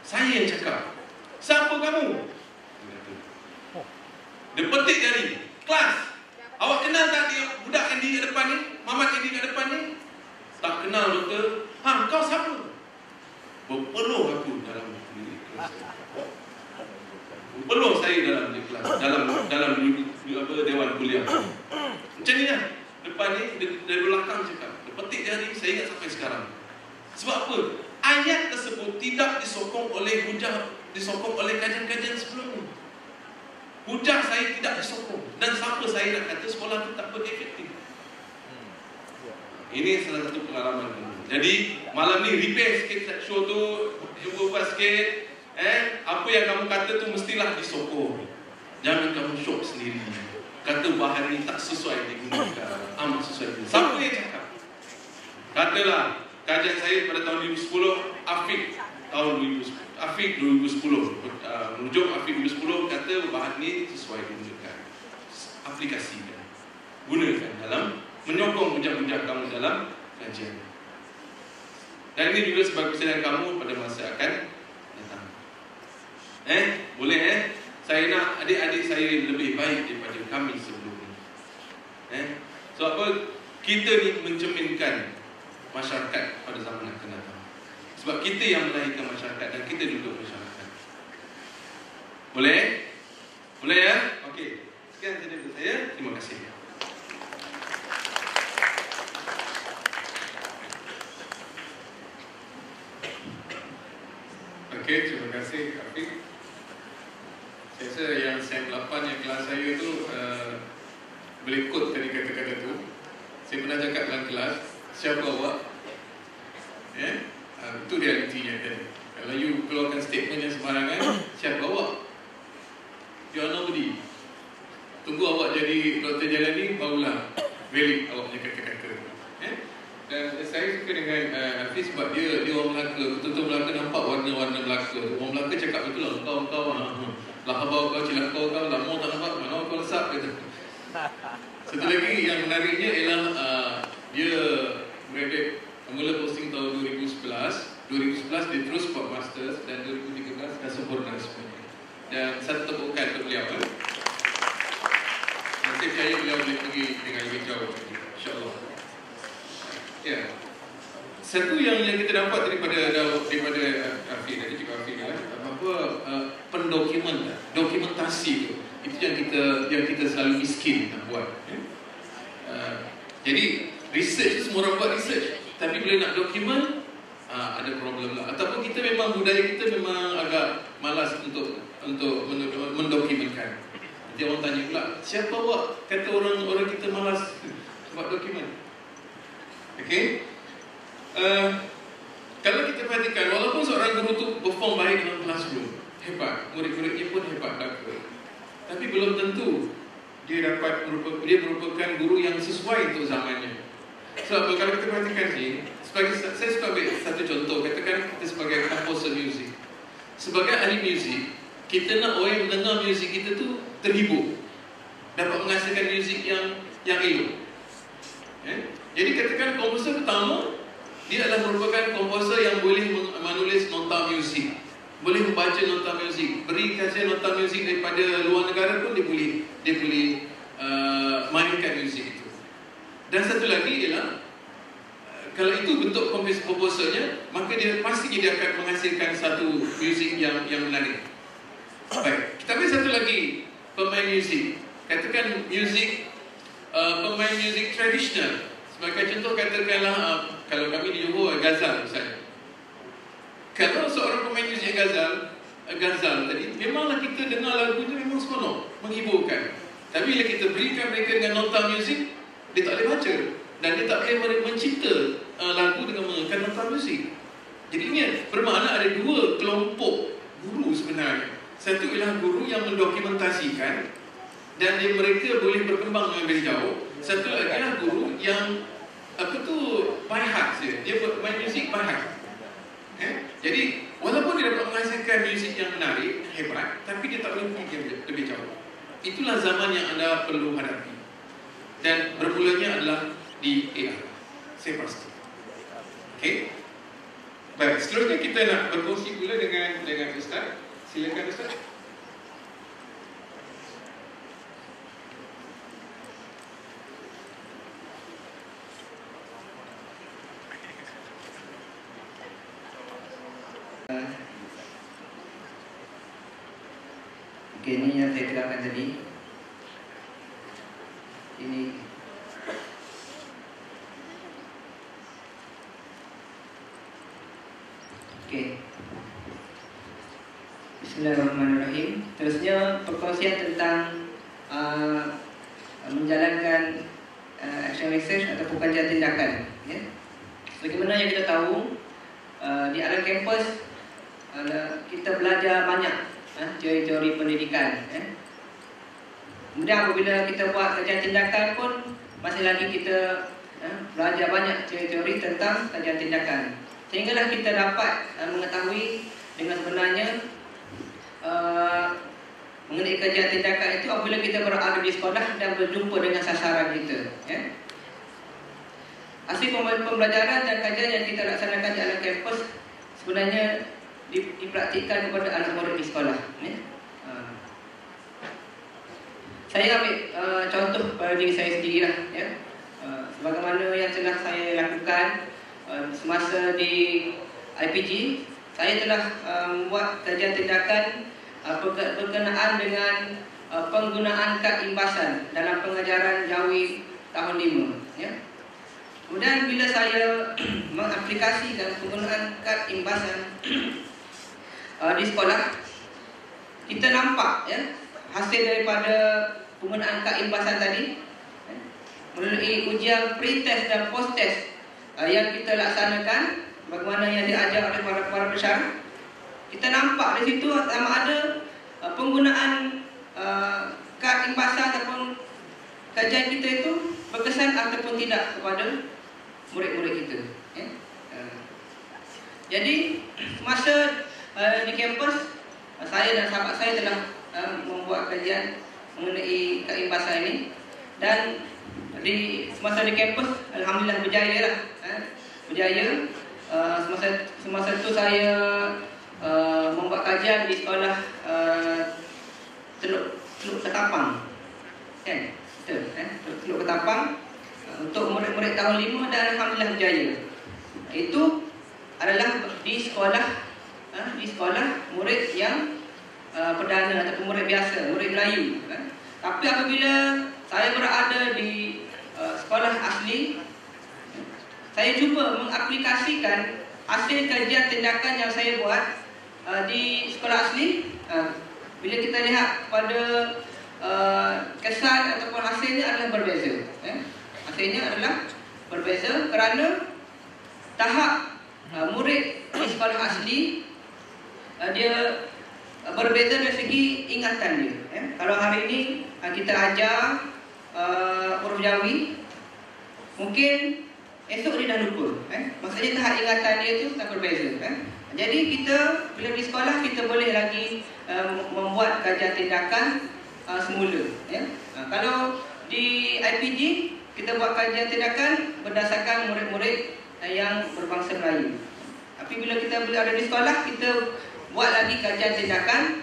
Saya yang cakap Siapa kamu? Dia petik jari Kelas Awak kenal tak dia budak yang di depan ni? Mamat yang di depan ni? Tak kenal doktor Ha, kau siapa? Berpeluh aku dalam kelas Berpeluh saya dalam kelas Dalam dalam apa, dewan kuliah Macam ni lah Depan ni, dari belakang juga kan. Dia petik jari, saya ingat sampai sekarang. Sebab apa? Ayat tersebut tidak disokong oleh hujah Disokong oleh kajian-kajian sebelum. Ni Hujah saya tidak disokong. Dan siapa saya nak kata sekolah tu tak berefektif Ini salah satu pengalaman. Ini. Jadi, malam ni repair sikit show tu Jumpa buat sikit. Eh, apa yang kamu kata tu mestilah disokong. Jangan kamu shock sendiri kata bahar ini tak sesuai digunakan. Ah, Amat sesuai. Digunakan. siapa yang cakap? Katalah kajian saya pada tahun 2010 Afiq tahun 2010 Afiq 2010 uh, merujuk Afiq 2010 kata bahan ini sesuai digunakan. Aplikasi dia. Gunakan dalam menyokong ujian-ujian kamu dalam kajian. Dan ini juga sebagai kesalahan kamu pada masa akan datang. Eh boleh eh? saya nak adik-adik saya lebih baik daripada kami sebelum ni. Eh? Sebab apa? Kita ni mencerminkan masyarakat pada zaman akan datang. Sebab kita yang melahirkan masyarakat dan kita juga masyarakat. Boleh? Boleh ya? Eh? saya tu uh, Boleh quote tadi kata-kata tu Saya pernah cakap dalam kelas Siapa awak? ini Okey. Bismillahirrahmanirrahim. Terusnya perkongsian tentang uh, menjalankan uh, action research ataupun kajian tindakan. Ya. Okay. Bagaimana yang kita tahu uh, di alam kampus uh, kita belajar banyak uh, teori-teori pendidikan. Eh. Kemudian apabila kita buat kajian tindakan pun masih lagi kita uh, belajar banyak teori-teori tentang kajian tindakan. Sehinggalah kita dapat uh, mengetahui dengan sebenarnya uh, mengenai kajian tindakan itu apabila kita berada di sekolah dan berjumpa dengan sasaran kita. Ya. Hasil pembelajaran dan kajian yang kita laksanakan di alam kampus sebenarnya dipraktikkan kepada anak murid di sekolah. Ya. Saya ambil uh, contoh pada diri saya sendiri lah ya. Uh, sebagaimana yang telah saya lakukan uh, semasa di IPG Saya telah um, kajian tindakan uh, berkenaan dengan uh, penggunaan kad imbasan dalam pengajaran Jawi tahun 5 ya. Kemudian bila saya [clears throat] mengaplikasikan penggunaan kad imbasan uh, [clears throat] di sekolah Kita nampak ya hasil daripada penggunaan kad imbasan tadi eh, melalui ujian pre-test dan post-test eh, yang kita laksanakan bagaimana yang diajar oleh para para besar kita nampak di situ sama ada eh, penggunaan kad imbasan ataupun kajian kita itu berkesan ataupun tidak kepada murid-murid kita jadi masa di kampus saya dan sahabat saya telah membuat kajian mengenai keimbasan ini. Dan di semasa di kampus alhamdulillah berjaya lah eh, berjaya. Uh, semasa semasa itu saya uh, membuat kajian di sekolah uh, Teluk Teluk Ketapang. Kan? Betul eh Teluk Ketapang. Uh, untuk murid-murid tahun 5 dan alhamdulillah berjaya. Itu adalah di sekolah uh, di sekolah murid yang Uh, perdana ataupun murid biasa, murid Melayu. Kan? Tapi apabila saya berada di uh, sekolah asli, saya cuba mengaplikasikan hasil kajian tindakan yang saya buat uh, di sekolah asli. Uh, bila kita lihat pada uh, kesan ataupun hasilnya adalah berbeza. Eh? Hasilnya adalah berbeza kerana tahap uh, murid di sekolah asli dia berbeza dari segi ingatan dia. Ya. Kalau hari ini ah, kita ajar uh, huruf Jawi, mungkin esok dia dah lupa. Eh. Maksudnya tahap ingatan dia tu tak berbeza. Eh. Jadi kita bila di sekolah kita boleh lagi uh, membuat kajian tindakan uh, semula. Ya. Uh, kalau di IPG kita buat kajian tindakan berdasarkan murid-murid uh, yang berbangsa Melayu. Tapi bila kita berada di sekolah kita buat lagi kajian tindakan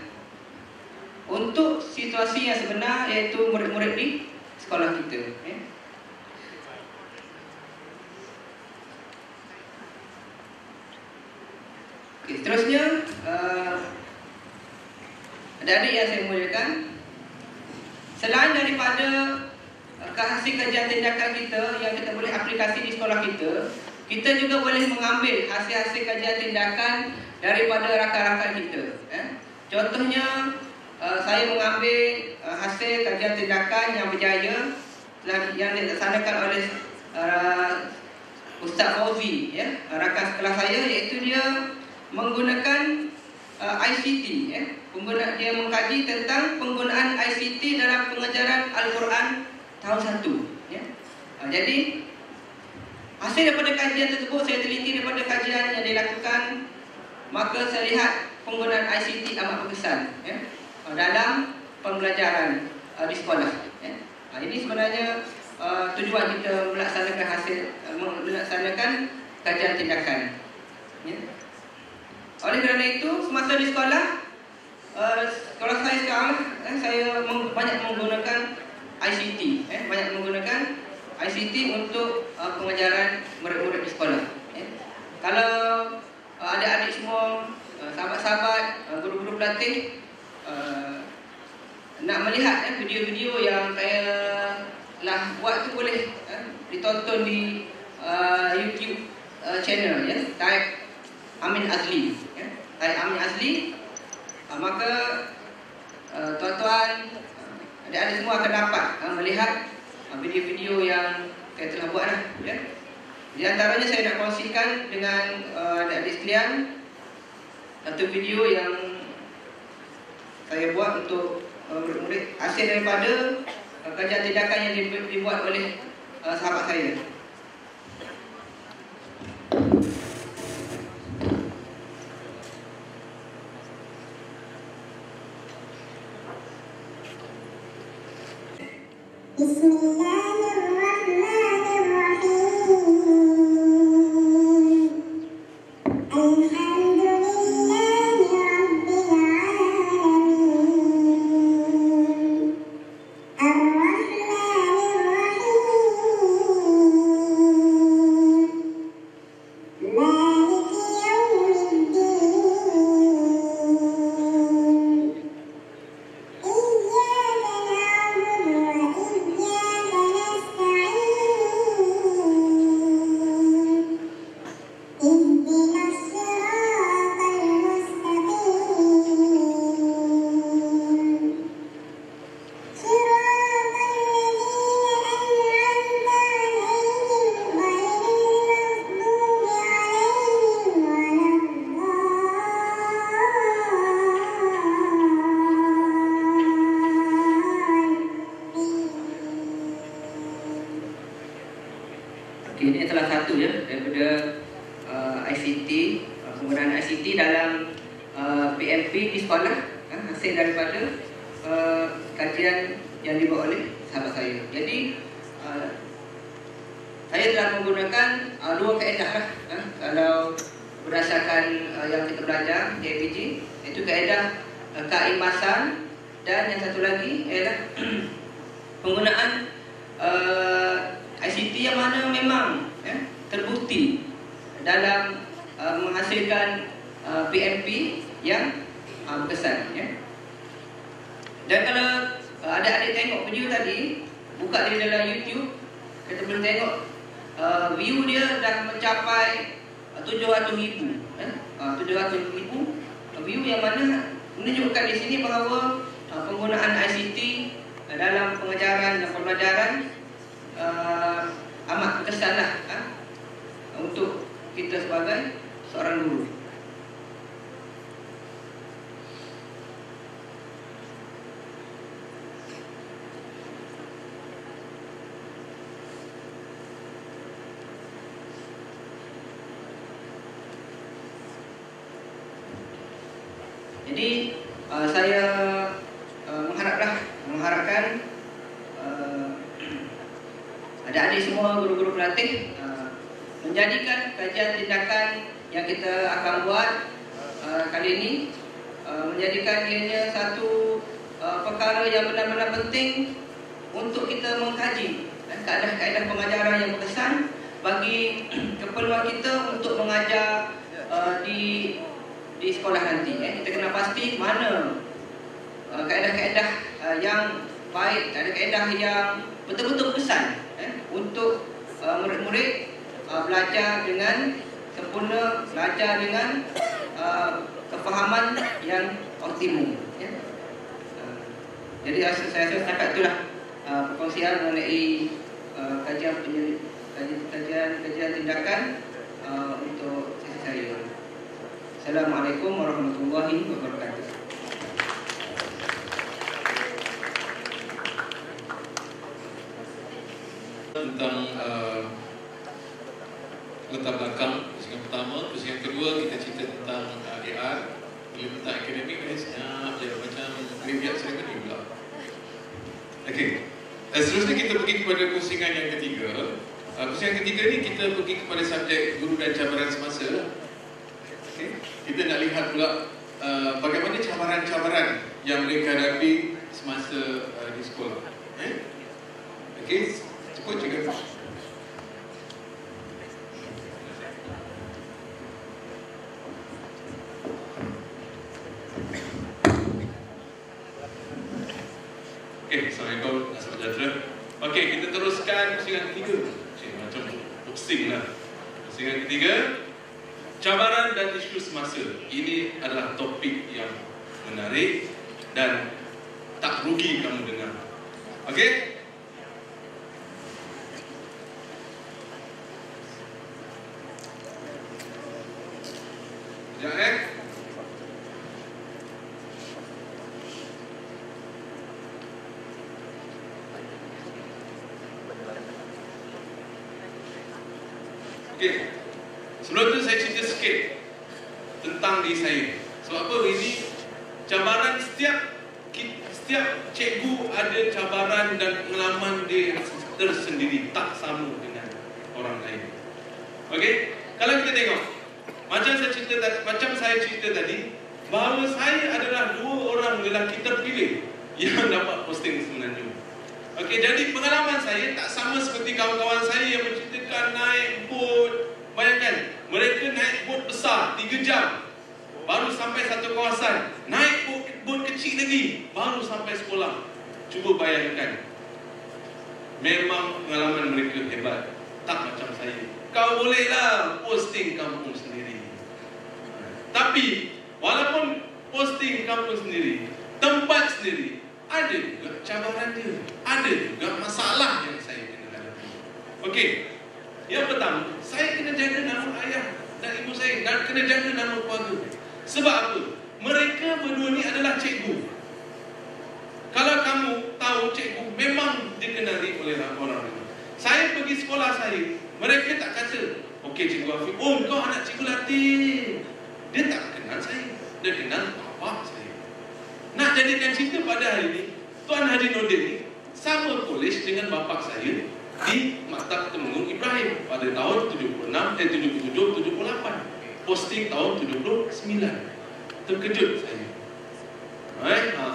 untuk situasi yang sebenar iaitu murid-murid di sekolah kita. Ya. Okay, seterusnya uh, adik-adik yang saya muliakan selain daripada uh, hasil kajian tindakan kita yang kita boleh aplikasi di sekolah kita kita juga boleh mengambil hasil-hasil kajian tindakan daripada rakan-rakan kita. Eh? Contohnya, uh, saya mengambil uh, hasil kajian tindakan yang berjaya yang dilaksanakan oleh uh, Ustaz Fauzi, ya, rakan sekelas saya, iaitu dia menggunakan ICT. Ya. Dia mengkaji tentang penggunaan ICT dalam pengajaran Al-Quran tahun 1. Ya. Uh, jadi, hasil daripada kajian tersebut, saya teliti daripada kajian yang dilakukan maka saya lihat penggunaan ICT amat berkesan ya, dalam pembelajaran uh, di sekolah. Ya. Uh, ini sebenarnya uh, tujuan kita melaksanakan hasil uh, melaksanakan kajian tindakan. Ya. Oleh kerana itu, semasa di sekolah, uh, sekolah saya sekarang, eh, saya banyak menggunakan ICT. Eh, banyak menggunakan ICT untuk uh, pengajaran murid-murid di sekolah. Eh. Kalau uh, adik-adik semua, uh, sahabat-sahabat, uh, guru-guru pelatih uh, nak melihat eh, video-video yang saya lah buat tu boleh eh, ditonton di uh, YouTube uh, channel ya. Type Amin Azli. Ya. Tarik Amin Azli. Uh, maka uh, tuan-tuan, uh, adik-adik semua akan dapat uh, melihat video-video yang saya telah buat lah. Ya. Di antaranya saya nak kongsikan dengan uh, adik-adik sekalian satu video yang saya buat untuk uh, murid-murid hasil daripada uh, kajian tindakan yang dibuat oleh uh, sahabat saya. Okay, pengajaran dan pembelajaran uh, amat berkesan lah ha? untuk kita sebagai seorang guru. Jadi uh, saya uh, mengharaplah mengharapkan uh, adik-adik semua guru-guru pelatih uh, menjadikan kajian tindakan yang kita akan buat uh, kali ini uh, menjadikan ianya satu uh, perkara yang benar-benar penting untuk kita mengkaji eh, kaedah-kaedah pengajaran yang berkesan bagi [clears throat] keperluan kita untuk mengajar uh, di di sekolah nanti. Eh. Kita kena pasti mana uh, kaedah-kaedah uh, yang baik, kaedah-kaedah yang betul-betul berkesan eh, untuk uh, murid-murid uh, belajar dengan sempurna, belajar dengan uh, kefahaman yang optimum. Ya. Uh, jadi saya rasa setakat itulah uh, perkongsian mengenai uh, kajian kajian kajian, kajian tindakan uh, untuk sesi saya. Assalamualaikum warahmatullahi wabarakatuh. tentang uh, latar belakang pusingan pertama, pusingan kedua kita cerita tentang uh, AR Bila tentang akademik ni senyap je macam graveyard ceremony pula Okey, uh, seterusnya kita pergi kepada pusingan yang ketiga. Uh, Pusingan ketiga ni kita pergi kepada subjek guru dan cabaran semasa. Okay. Kita nak lihat pula uh, bagaimana cabaran-cabaran yang mereka hadapi semasa uh, di sekolah. Eh? Okey, Cepat juga. Okey, Assalamualaikum. Assalamualaikum sejahtera. Okey, kita teruskan pusingan ketiga. Cik, macam pusing lah. Pusingan ketiga, cabaran dan isu semasa. Ini adalah topik yang menarik dan tak rugi kamu dengar. Okey? Sekejap eh. Okey. Sebelum tu saya cerita sikit tentang diri saya. Sebab apa ini cabaran setiap setiap cikgu ada cabaran dan pengalaman dia tersendiri tak sama dengan orang lain. Okey? Kalau kita tengok macam saya cerita tadi, macam saya cerita tadi bahawa saya adalah dua orang lelaki terpilih yang [laughs] dapat posting sebenarnya. Okey, jadi pengalaman saya tak sama seperti kawan-kawan saya yang menceritakan naik bot. Bayangkan, mereka naik bot besar 3 jam baru sampai satu kawasan. Naik bot, bot kecil lagi baru sampai sekolah. Cuba bayangkan. Memang pengalaman mereka hebat. Tak macam saya. Kau bolehlah posting kampung sendiri. Tapi walaupun posting kampung sendiri, tempat sendiri, ada juga cabaran dia. Ada juga masalah yang saya kena hadapi. Okey. Yang pertama, saya kena jaga nama ayah dan ibu saya dan kena jaga nama keluarga. Sebab apa? Mereka berdua ni adalah cikgu. Kalau kamu tahu cikgu memang dikenali oleh orang ramai. Saya pergi sekolah saya, mereka tak kata, okey cikgu Afiq, oh kau anak cikgu Latif. Dia tak kenal saya. Dia kenal bapa saya. Nak jadikan cerita pada hari ini, Tuan Haji Nordin ni sama kolej dengan bapa saya di Maktab Temenggung Ibrahim pada tahun 76 eh 77 78. Posting tahun 79. Terkejut saya. Eh, ha.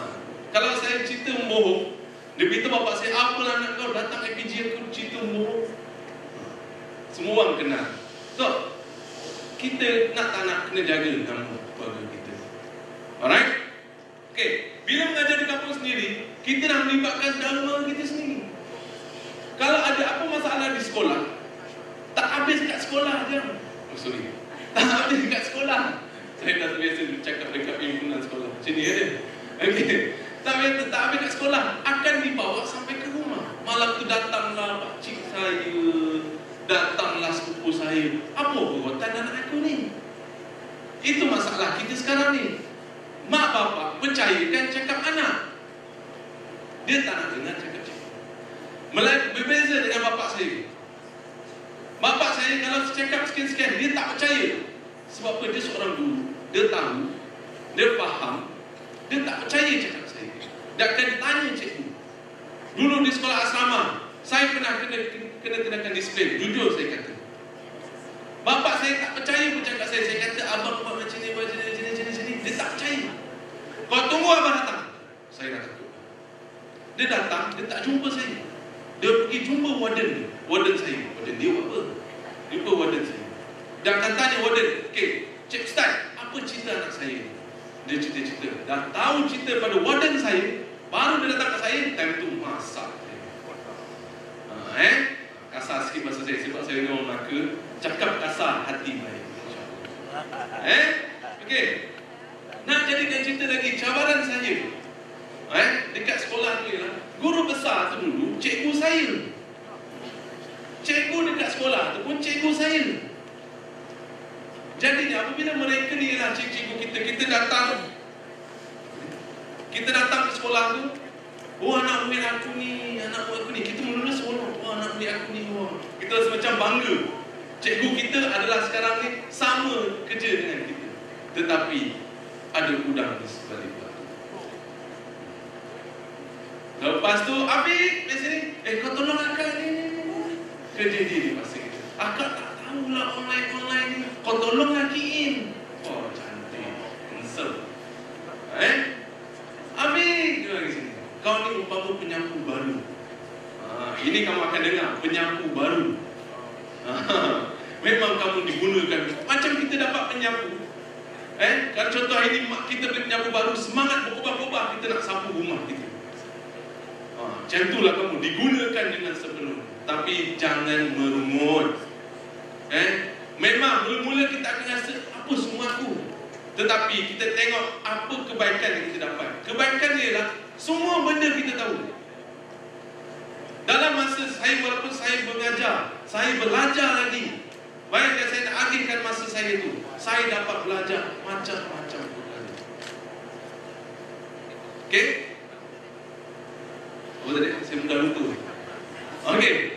Kalau saya cerita membohong, dia beritahu bapa saya, apalah anak kau datang APG aku cerita membohong. Semua orang kenal. So, kita nak tak nak kena jaga nama keluarga kita. Alright? Okay, bila mengajar di kampung sendiri, kita nak melibatkan saudara kita sendiri. Kalau ada apa masalah di sekolah, tak habis kat sekolah je. Oh, sorry. Tak habis kat sekolah. Saya dah terbiasa cakap dekat pimpinan sekolah. Sini. Okay. Tak habis, tak habis kat sekolah. Akan dibawa sampai ke rumah. Malam tu datanglah pakcik saya. Datanglah sepupu saya. Apa perbuatan anak aku ni? Itu masalah kita sekarang ni. Mak bapak percayakan cakap anak. Dia tak nak dengar cakap. Melayu berbeza dengan bapak saya. Bapak saya kalau cakap sekian-sekian, dia tak percaya. Sebab apa? Dia seorang guru. Dia tahu. Dia faham. Dia tak percaya cakap saya. Dia akan tanya cikgu. Dulu di sekolah asrama, saya pernah kena kena kenakan disiplin. Jujur saya kata. Bapak saya tak percaya pun cakap saya. Saya kata, abang buat macam ni, macam ni, macam ni, macam ni. Dia tak percaya. Kau tunggu abang datang. Saya dah takut. Dia datang, dia tak jumpa saya. Dia pergi jumpa warden dia. Warden saya. Warden dia buat apa? Jumpa warden saya. Dia akan tanya warden, okay, Cik Ustaz, apa cerita anak saya? Dia cerita-cerita. Dah tahu cerita pada warden saya, baru dia datang ke saya, time tu masak. Ha, eh? Kasar sikit bahasa saya sebab saya ni orang Melaka, cakap kasar hati baik. [laughs] Eh? Okey. Nak jadikan cerita lagi cabaran saya. Eh, dekat sekolah tu ialah guru besar tu dulu cikgu saya. Cikgu dekat sekolah tu pun cikgu saya. Jadi apabila mereka ni ialah cikgu kita, kita datang kita datang ke sekolah tu, oh anak murid aku ni, anak murid aku ni, kita mula seronok, oh anak murid aku ni, oh. Kita rasa macam bangga. Cikgu kita adalah sekarang ni sama kerja dengan kita. Tetapi ada udang di sebalik batu. Lepas tu, Afiq, di sini. Eh, kau tolong akak ni, ni, ni. Kerja dia di pasir kita. Akak tak tahulah online-online ni. Kau tolong lakiin. Oh, cantik. Ansel. Eh? Afiq, di sini. Kau ni umpama penyapu baru. Ha, ini kamu akan dengar, penyapu baru. Ha, [laughs] memang kamu digunakan. Macam kita dapat penyapu. Eh, kalau contoh hari ini mak kita beli penyapu baru, semangat berubah-ubah kita nak sapu rumah kita. Ha, macam itulah kamu digunakan dengan sepenuh. Tapi jangan merungut. Eh? Memang mula-mula kita akan rasa Apa semua aku? Tetapi kita tengok apa kebaikan yang kita dapat. Kebaikan ialah Semua benda kita tahu. Dalam masa saya Walaupun saya mengajar Saya belajar lagi. Bayangkan saya nak akhirkan masa saya itu Saya dapat belajar macam-macam Okay tadi? Saya pun lupa. Okey.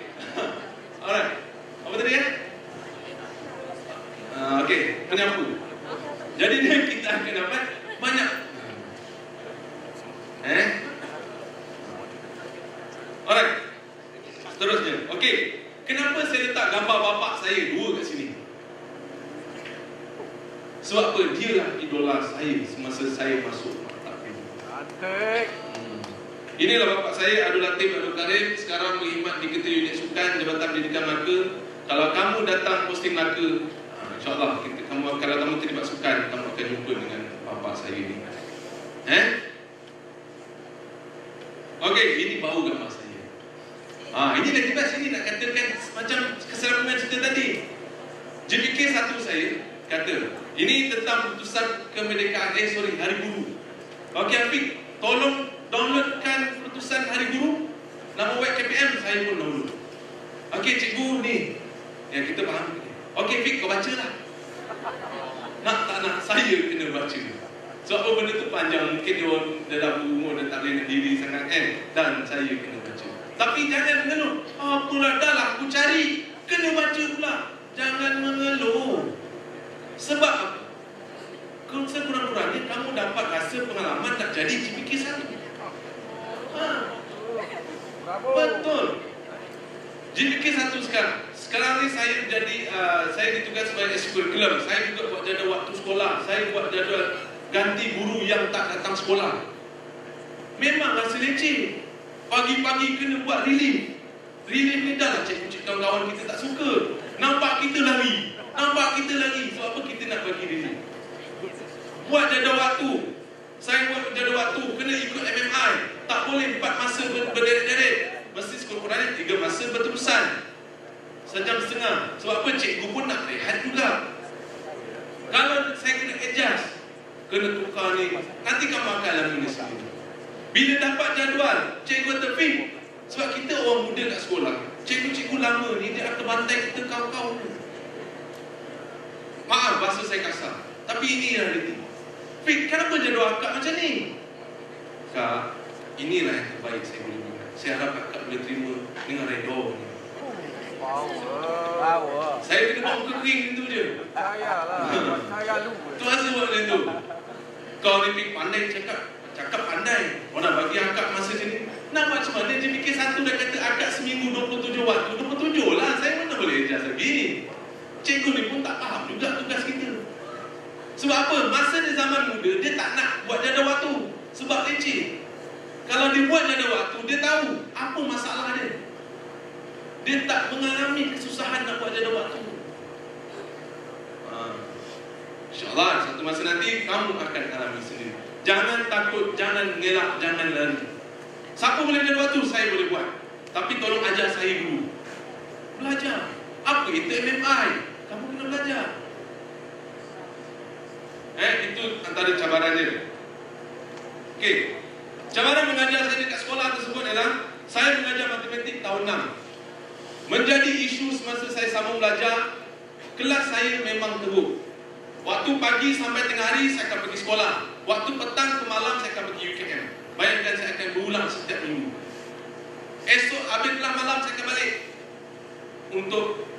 untuk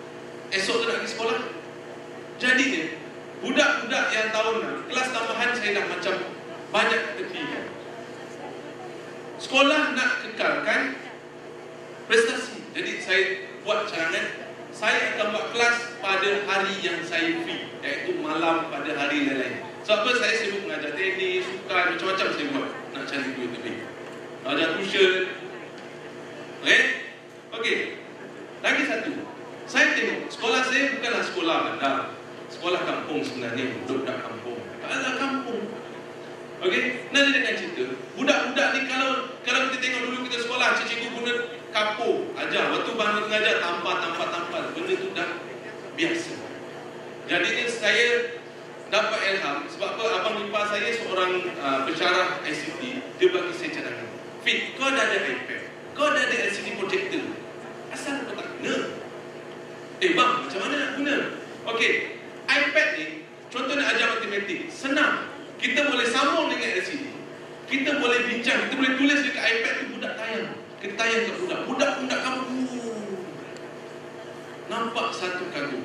esok tu nak pergi sekolah. Jadinya, budak-budak yang tahunan, kelas tambahan saya dah macam banyak tepi. Sekolah nak kekalkan prestasi. Jadi saya buat cadangan, saya akan buat kelas pada hari yang saya free. Iaitu malam pada hari lain-lain. Sebab apa saya sibuk mengajar tenis, suka macam-macam saya buat. Nak cari duit lebih. Ajar tuition. Okay? Okay. Lagi satu saya tengok sekolah saya bukanlah sekolah bandar sekolah kampung sebenarnya budak kampung. Ada kampung. Okey, nanti dia akan cerita. Budak-budak ni kalau kalau kita tengok dulu kita sekolah, cikgu guna kapur, ajar. Waktu bahan mengajar, tampar, tampar, tampar. Benda tu dah biasa. Jadi ni saya dapat ilham sebab apa? Abang lupa saya seorang uh, ICT dia bagi saya cadangan. Fit kau dah ada iPad. Kau dah ada ICT projector. Asal kau tak kena? Eh bang macam mana nak guna? Okey, iPad ni contoh nak ajar matematik senang. Kita boleh sambung dengan LCD kita boleh bincang kita boleh tulis dekat iPad tu budak tayang. Kita tayang kat budak. Budak budak kamu nampak satu kagum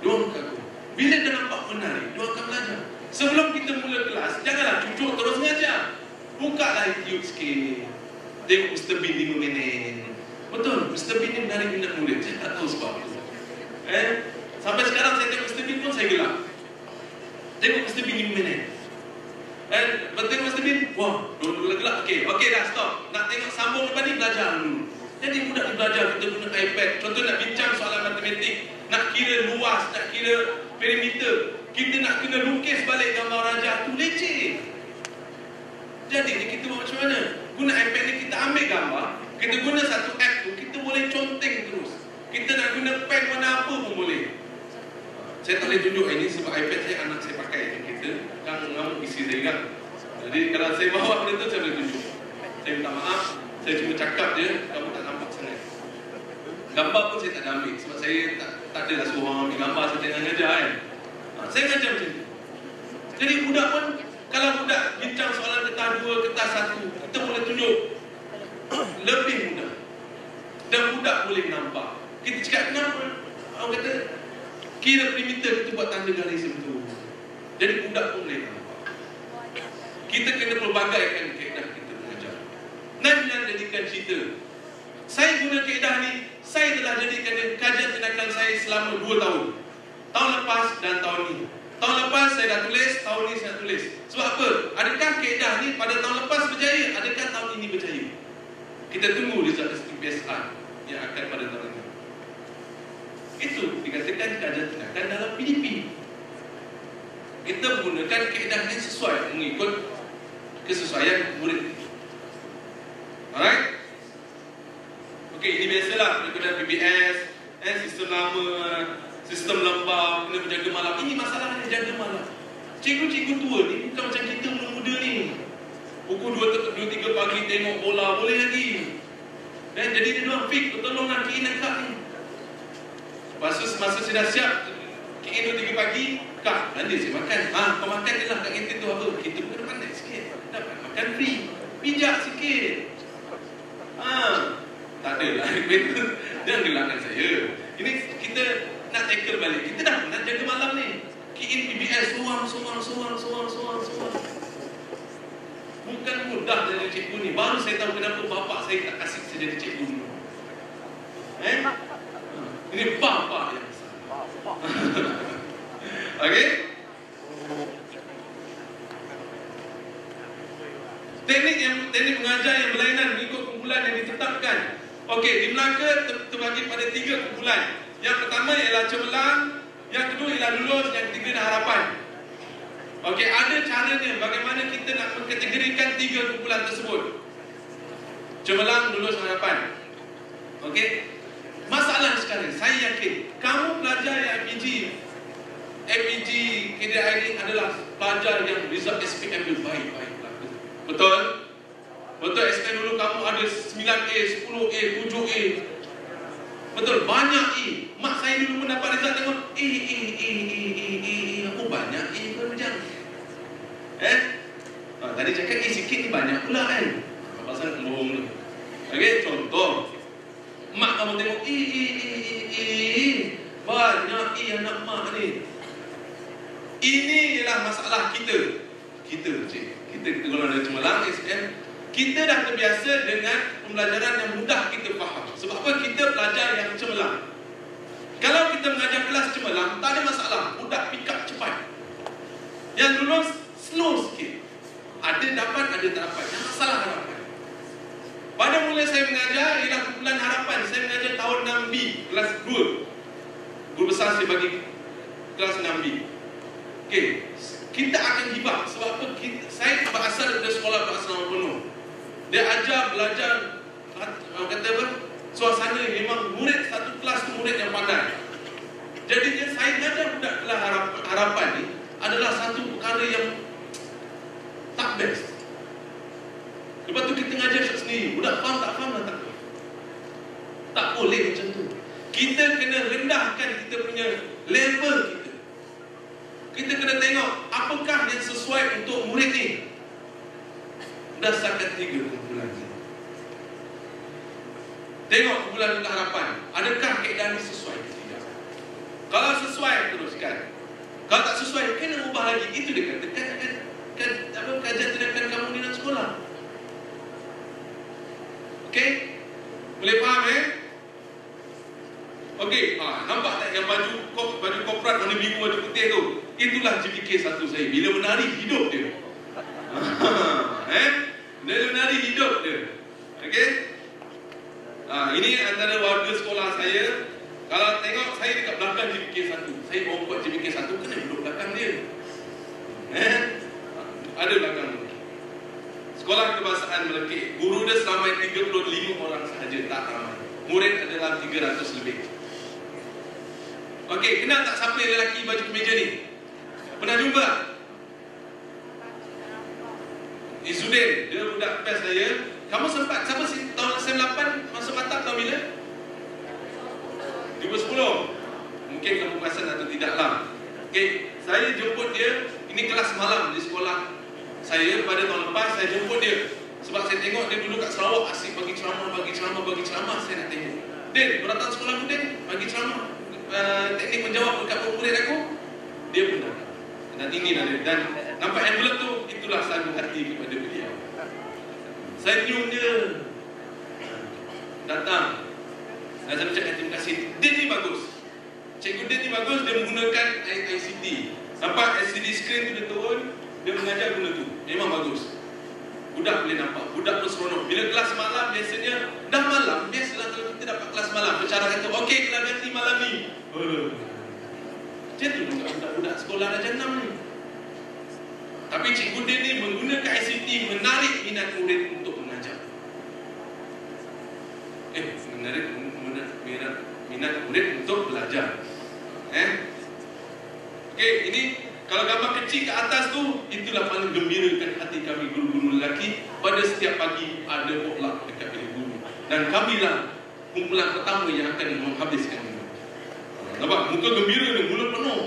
dua kagum bila dia nampak menarik dia akan belajar. Sebelum kita mula kelas janganlah cucuk terus mengajar. Buka lah YouTube sikit. Tengok Mr. Bean 5 minit betul Mr. Bean ni menarik minat murid saya tak tahu sebab apa. Eh sampai sekarang saya tengok Mr. Bean pun saya gelap tengok Mr. Bean 5 minit eh betul Mr. Bean? Wah dulu gelap okey okey dah stop. Nak tengok sambung lepas ni belajar dulu. Jadi mudah ni belajar kita guna iPad. Contoh nak bincang soalan matematik. Nak kira luas nak kira perimeter. Kita nak kena lukis balik gambar raja tu leceh. Jadi kita buat macam mana? Guna iPad ni kita ambil gambar kita guna satu app tu kita boleh conteng terus. Kita nak guna pen mana apa pun boleh. Saya tak boleh tunjuk ini sebab iPad saya anak saya pakai. Kita kan ngamuk isi saya kan. Jadi kalau saya bawa benda tu saya boleh tunjuk. Saya minta maaf. Saya cuma cakap je kamu tak nampak sangat. Gambar pun saya tak ada ambil sebab saya tak tak adalah suruh orang ambil gambar saya tengah ngajar kan. Ha, saya ngajar macam tu. Jadi budak pun kalau budak bincang soalan kertas dua, kertas satu kita boleh tunjuk [coughs] lebih mudah. Dan budak boleh nampak. Kita cakap kenapa? Orang kata kira perimeter kita buat tanda garis betul jadi budak pun boleh nampak. Kita kena pelbagaikan keadaan kita mengajar. Dan jangan jadikan cerita. Saya guna keadaan ni saya telah jadikan kajian tindakan saya selama 2 tahun. Tahun lepas dan tahun ni tahun lepas saya dah tulis tahun ni saya tulis. Sebab apa? Adakah keadaan ni pada tahun lepas berjaya? Adakah tahun ini berjaya kita tunggu result PSR yang akan pada tahun ini itu dikatakan kajian tindakan dalam PDP kita menggunakan keadaan yang sesuai mengikut kesesuaian murid alright Okey, ini biasalah kena PBS, eh, sistem lama, sistem lembab, kena berjaga malam. Ini masalahnya jaga malam. Cikgu-cikgu tua ni bukan macam kita muda ni. Pukul 2, 2 3 pagi tengok bola boleh lagi. Eh, jadi dia nak KN dan kak ni. Lepas tu semasa saya dah siap, KN 2 3 pagi, kak, nanti saya makan. Ha, kau makan je lah kat kantin tu apa? Kita pun pandai sikit. Dapat makan free. Pijak sikit. Ha, tak ada lah [laughs] Jangan gelakkan saya Ini kita nak tackle balik Kita dah nak jaga malam ni KIN PBS suang, suang, suang, suang, suang Bukan mudah jadi cikgu ni Baru saya tahu kenapa bapak saya tak kasih saya jadi cikgu ni Eh? Ini bapak yang besar [laughs] Okay? Teknik yang teknik mengajar yang berlainan mengikut kumpulan yang ditetapkan Okey, di Melaka ter terbagi pada tiga kumpulan. Yang pertama ialah cemerlang, yang kedua ialah lulus, yang ketiga adalah harapan. Okey, ada caranya bagaimana kita nak mengkategorikan tiga kumpulan tersebut. Cemerlang, lulus, harapan. Okey. Masalah sekarang, saya yakin kamu pelajar yang APG APG KDI adalah pelajar yang result SPM dia baik-baik. Betul? Betul SPM dulu kamu ada 9A, 10A, 7A. Betul, banyak A. Mak saya dulu pun dapat result tengok A, A, A, A, A, A, A. Aku banyak A pun. Eh? Ha, tadi cakap A sikit ni banyak pula kan? Pasal bohong tu. Okey, contoh. Mak kamu tengok A, A, A, A, A. Banyak A anak mak ni. Ini ialah masalah kita. Kita, cik. Kita, kita kalau ada cemerlang, SPM, kita dah terbiasa dengan pembelajaran yang mudah kita faham. Sebab apa? Kita belajar yang cemerlang. Kalau kita mengajar kelas cemerlang, tak ada masalah. Budak pick up cepat. Yang lulus, slow sikit. Ada dapat, ada tak dapat. Yang masalah harapan. Pada mula saya mengajar, ialah kumpulan harapan. Saya mengajar tahun 6B, kelas 2. Guru besar saya bagi kelas 6B. Okey, kita akan hibah sebab apa kita, saya berasal daripada sekolah berasrama penuh dia ajar belajar orang kata apa suasana memang murid satu kelas tu murid yang pandai Jadinya saya ngajar budak kelas harap- harapan ni adalah satu perkara yang tak best. Lepas tu kita ngajar shot sendiri. Budak faham tak faham lah tak apa. Tak boleh macam tu. Kita kena rendahkan kita punya level kita. Kita kena tengok apakah yang sesuai untuk murid ni. Berdasarkan tiga kumpulan ni. Tengok kumpulan harapan. Adakah keadaan ni sesuai ke tidak? Kalau sesuai, teruskan. Kalau tak sesuai, kena ubah lagi. Itu dia katakan kan, kan, apa, kajian tindakan kamu di dalam sekolah. Okey? Boleh faham eh? Okey, ha, nampak tak yang baju baju koprat warna biru baju putih tu? Itulah JPK satu saya. Bila menari hidup dia. [laughs] eh? Bila menari hidup dia. Okey? Ha, ini antara warga sekolah saya. Kalau tengok saya dekat belakang JPK satu. Saya bawa buat JPK satu kena duduk belakang dia. Eh? Ada belakang dia. Sekolah Kebahasaan Melekit Guru dia selama 35 orang sahaja Tak ramai Murid adalah 300 lebih Okey, kenal tak siapa lelaki baju kemeja ni? Pernah jumpa? Izudin, dia budak PES saya Kamu sempat, siapa sih tahun SM8 masuk mata tahun bila? 2010 Mungkin kamu perasan atau tidak lah Okey, saya jemput dia Ini kelas malam di sekolah saya pada tahun lepas saya jemput dia sebab saya tengok dia dulu kat Sarawak asyik bagi ceramah, bagi ceramah, bagi ceramah saya nak tengok. Din, kau datang sekolah aku Din, bagi ceramah. Uh, teknik menjawab dekat murid aku, dia pun datang. Dan ini dia. Dan nampak envelope tu, itulah sagu hati kepada beliau. Saya cium dia. Datang. Dan saya ucapkan terima kasih. Din ni bagus. Cikgu Din ni bagus, dia menggunakan ICT. Nampak LCD screen tu dia turun, dia mengajar guna tu Memang bagus. Budak boleh nampak. Budak pun seronok. Bila kelas malam biasanya Dah malam Biasalah kalau kita dapat kelas malam Bicara kata Okey kelas ganti malam ni. Macam tu budak-budak sekolah Raja 6 ni. Tapi Cikgu Din ni menggunakan ICT Menarik minat murid untuk mengajar. Eh Menarik minat, minat murid untuk belajar. Eh? Okey ini kalau gambar kecil ke atas tu, itulah paling gembirakan hati kami guru-guru lelaki pada setiap pagi ada potluck dekat bilik guru. Dan kamilah kumpulan pertama yang akan menghabiskan ini. Nampak? Muka gembira ni, mulut penuh.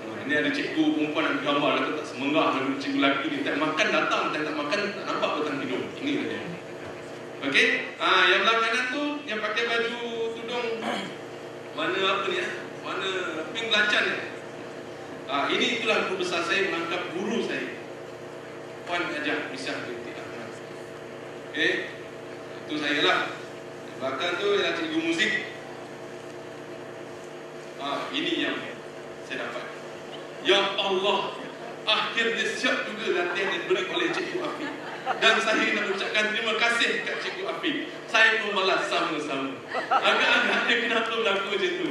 Ha, ini ada cikgu perempuan yang gambar, dia tak semenggah dengan cikgu lelaki ni. Tak makan datang, tak, tak makan tak nampak petang hidup. Ini dia. Okey? Ha, yang belah kanan tu, yang pakai baju tudung [coughs] mana apa ni ya? Mana pink belacan ni? Ah, ini itulah guru besar saya menangkap guru saya. Puan Ajak Misah binti Ahmad. Okey. Itu saya lah. Belakang tu yang cikgu muzik. Ah, ini yang saya dapat. Ya Allah, akhirnya siap juga latihan yang diberi oleh Cikgu Afi. Dan saya nak ucapkan terima kasih kepada Cikgu Afi. Saya pun malas sama-sama. Agak-agak dia kenapa berlaku macam tu.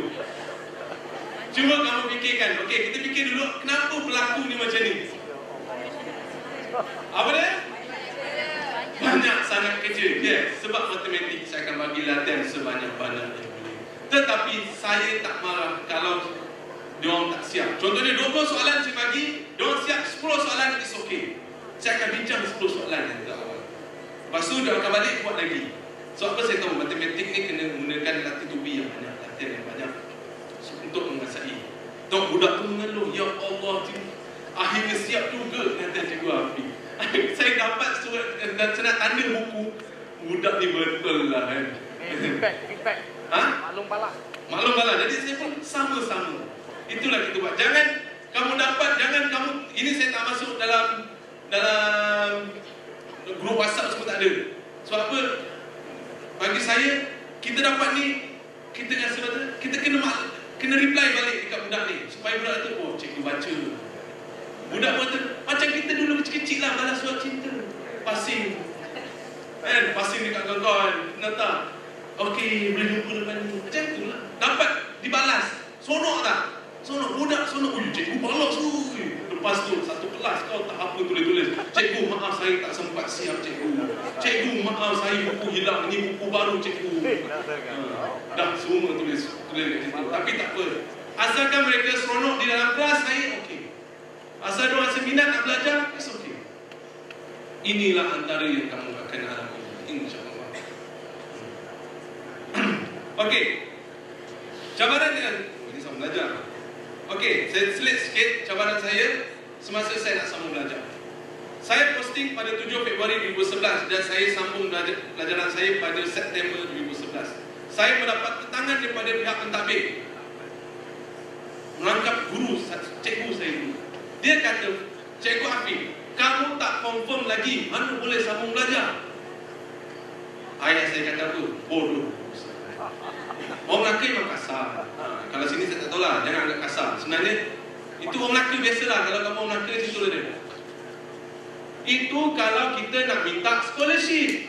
Cuma kamu fikirkan, okey kita fikir dulu kenapa berlaku ni macam ni? Apa dia? Banyak sangat kerja. Yes, sebab matematik saya akan bagi latihan sebanyak-banyaknya. Tetapi saya tak marah kalau diorang tak siap. Contohnya 20 soalan saya bagi, diorang siap 10 soalan is okay. Saya akan bincang 10 soalan yang tak awal. Lepas tu dia akan balik buat lagi. So apa saya tahu matematik ni kena menggunakan latih tubi yang latihan yang banyak untuk menguasai. Tok budak tu mengeluh, ya Allah, cikgu. akhirnya siap juga kata cikgu Afi. [laughs] saya dapat surat dan saya nak tanda buku. Budak ni betul lah kan. Feedback, feedback. Ha? Maklum pala. Maklum lah. Jadi saya pun sama-sama. Itulah kita buat. Jangan kamu dapat, jangan kamu, ini saya tak masuk dalam dalam grup WhatsApp semua tak ada. Sebab apa? Bagi saya, kita dapat ni, kita rasa betul, kita kena mak, kena reply balik dekat budak ni. Supaya budak tu, oh cikgu baca. Budak kata, macam kita dulu kecil-kecil lah balas surat cinta. Passing. Kan? Passing dekat kawan-kawan. Nata. Okey, boleh jumpa depan ni. Macam tu lah. Dapat dibalas. Sonok tak? Sonok. Budak sonok. Ui, cikgu balas. Ui. Lepas tu, satu kelas kau tak apa tulis-tulis. Cikgu, maaf saya tak sempat siap cikgu. Cikgu, maaf saya buku hilang. Ini buku baru cikgu. Ha. Dah semua tulis. tulis kat situ. Tapi tak apa. Asalkan mereka seronok di dalam kelas, saya okey. Asal dia rasa minat nak belajar, it's okay. Inilah antara yang kamu akan alami. InsyaAllah. [clears throat] okey. Cabaran yang... Ini sama belajar. Okey, saya selit sikit cabaran saya semasa saya nak sambung belajar. Saya posting pada 7 Februari 2011 dan saya sambung belajar, pelajaran saya pada September 2011. Saya mendapat tetangan daripada pihak pentadbir. Merangkap guru, cikgu saya dulu. Dia kata, Cikgu Afiq, kamu tak confirm lagi mana boleh sambung belajar. Ayah saya kata apa? Bodoh. Orang Melaka memang kasar. Kalau sini saya tak tahu lah, jangan agak kasar. Sebenarnya, itu orang Melaka biasalah. Kalau kamu Melaka, situ dia. Itu kalau kita nak minta scholarship.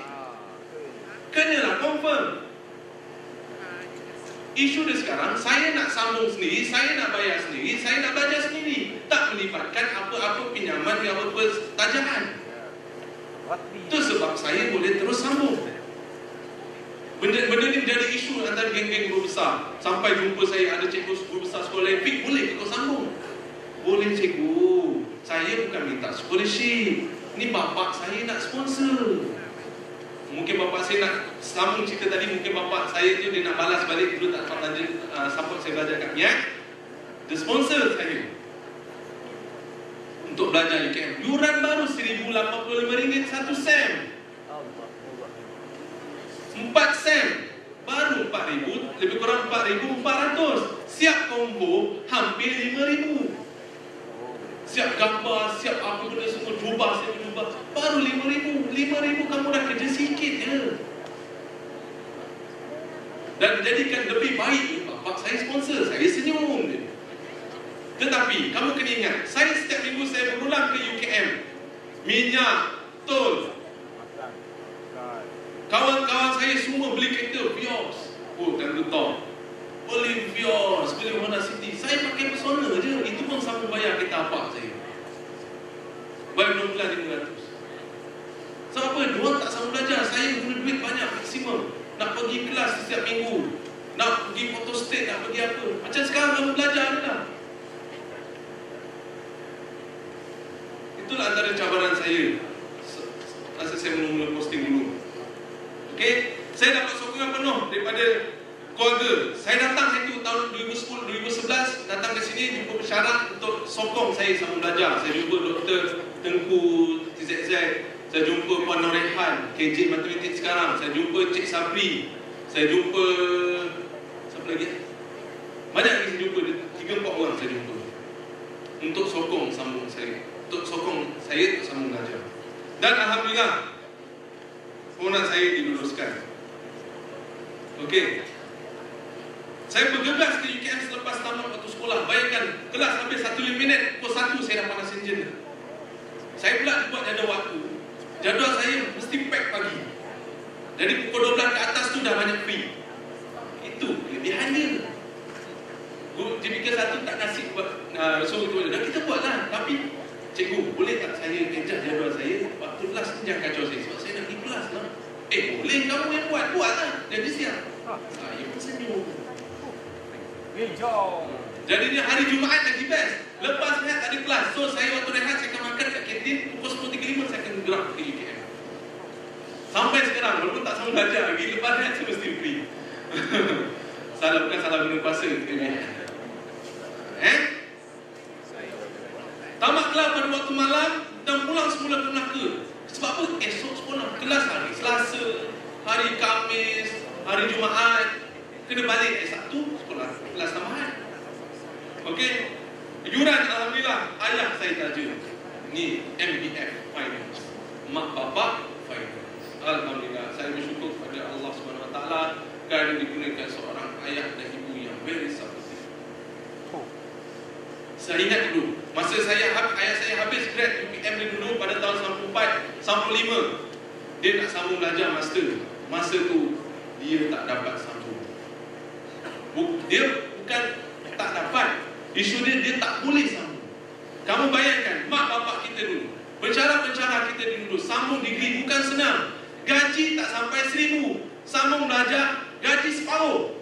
Kenalah confirm. Isu dia sekarang, saya nak sambung sendiri, saya nak bayar sendiri, saya nak belajar sendiri. Tak melibatkan apa-apa pinjaman yang apa tajaan. Itu sebab saya boleh terus sambung. Benda, benda ni menjadi isu antara geng-geng guru besar. Sampai jumpa saya ada cikgu guru besar sekolah Olympic, boleh kau sambung? Boleh cikgu. Saya bukan minta scholarship. Ni bapak saya nak sponsor. Mungkin bapak saya nak sambung cerita tadi Mungkin bapak saya tu dia nak balas balik Dulu tak dapat tanya uh, support saya belajar kat Miak Dia sponsor saya Untuk belajar UKM Yuran baru RM1,085 satu sem Empat sem Baru RM4,000 Lebih kurang RM4,400 Siap combo Hampir RM5,000 Siap gambar, siap apa benda semua Jubah, siap jubah. Baru RM5,000 RM5,000 kamu dah kerja sikit je. Dan jadikan lebih baik Bapak saya sponsor, saya senyum je. Tetapi, kamu kena ingat Saya setiap minggu saya berulang ke UKM Minyak, tol Kawan-kawan saya semua beli kereta Vios. Oh, dan getah Beli Vios, beli Honda City. Saya pakai Persona je. Itu pun sama bayar kereta apa saya. Bayar 6 bulan 500 Sebab apa? Dua tak sama belajar. Saya guna duit banyak maksimum. Nak pergi kelas setiap minggu. Nak pergi foto state, nak pergi apa. Macam sekarang kamu belajar je lah. Itulah antara cabaran saya. Rasa saya mula-mula posting dulu Okey, saya dapat sokongan penuh daripada keluarga. Saya datang situ tahun 2010, 2011 datang ke sini jumpa persyarat untuk sokong saya sama belajar. Saya jumpa Dr. Tengku TZZ, saya jumpa Puan Norehan, KJ Matematik sekarang. Saya jumpa Cik Sabri. Saya jumpa siapa lagi? Banyak lagi saya jumpa, tiga empat orang saya jumpa. Untuk sokong sambung saya. Untuk sokong saya untuk sambung belajar. Dan Alhamdulillah, permohonan saya diluluskan. Okey. Saya bergegas ke UKM selepas tamat waktu sekolah. Bayangkan, kelas habis satu minit, pukul satu saya dah panas enjin. Saya pula buat jadual waktu. Jadual saya mesti pack pagi. Jadi pukul 12 ke atas tu dah banyak free. Itu kelebihannya. Guru JPK satu tak kasih buat uh, suruh tu. Dan kita buat lah. Tapi, cikgu, boleh tak saya kejar jadual saya? Waktu kelas ni jangan kacau saya. Sebab saya nak pergi kelas lah. Eh, boleh kamu yang buat? Buat lah. Jadi siap. Saya pun senyum. Hijau. Jadi dia hari Jumaat lagi best. Lepas rehat tak ada kelas. So saya waktu rehat saya akan makan kat kantin pukul 10.35 saya akan gerak ke UKM. Sampai sekarang walaupun tak sama belajar lagi lepas rehat saya mesti free. [laughs] salah bukan salah guna kuasa Eh? Tamat kelas pada waktu malam dan pulang semula ke Melaka. Sebab apa? Esok sekolah kelas hari Selasa, hari Khamis, hari Jumaat. Kena balik hari Sabtu sekolah kelas tambahan. Okey. Yuran alhamdulillah ayah saya taja. Ni MBF Finance. Mak bapak Finance. Alhamdulillah saya bersyukur kepada Allah Taala kerana digunakan seorang ayah dan ibu yang very supportive. Saya ingat dulu. Masa saya ayah saya habis grad UPM ni dulu pada tahun 94 95 Dia nak sambung belajar master. Masa tu dia tak dapat sambung. Dia bukan tak dapat. Isu dia dia tak boleh sambung. Kamu bayangkan mak bapak kita dulu Pencara-pencara kita dulu Sambung degree bukan senang. Gaji tak sampai seribu Sambung belajar gaji separuh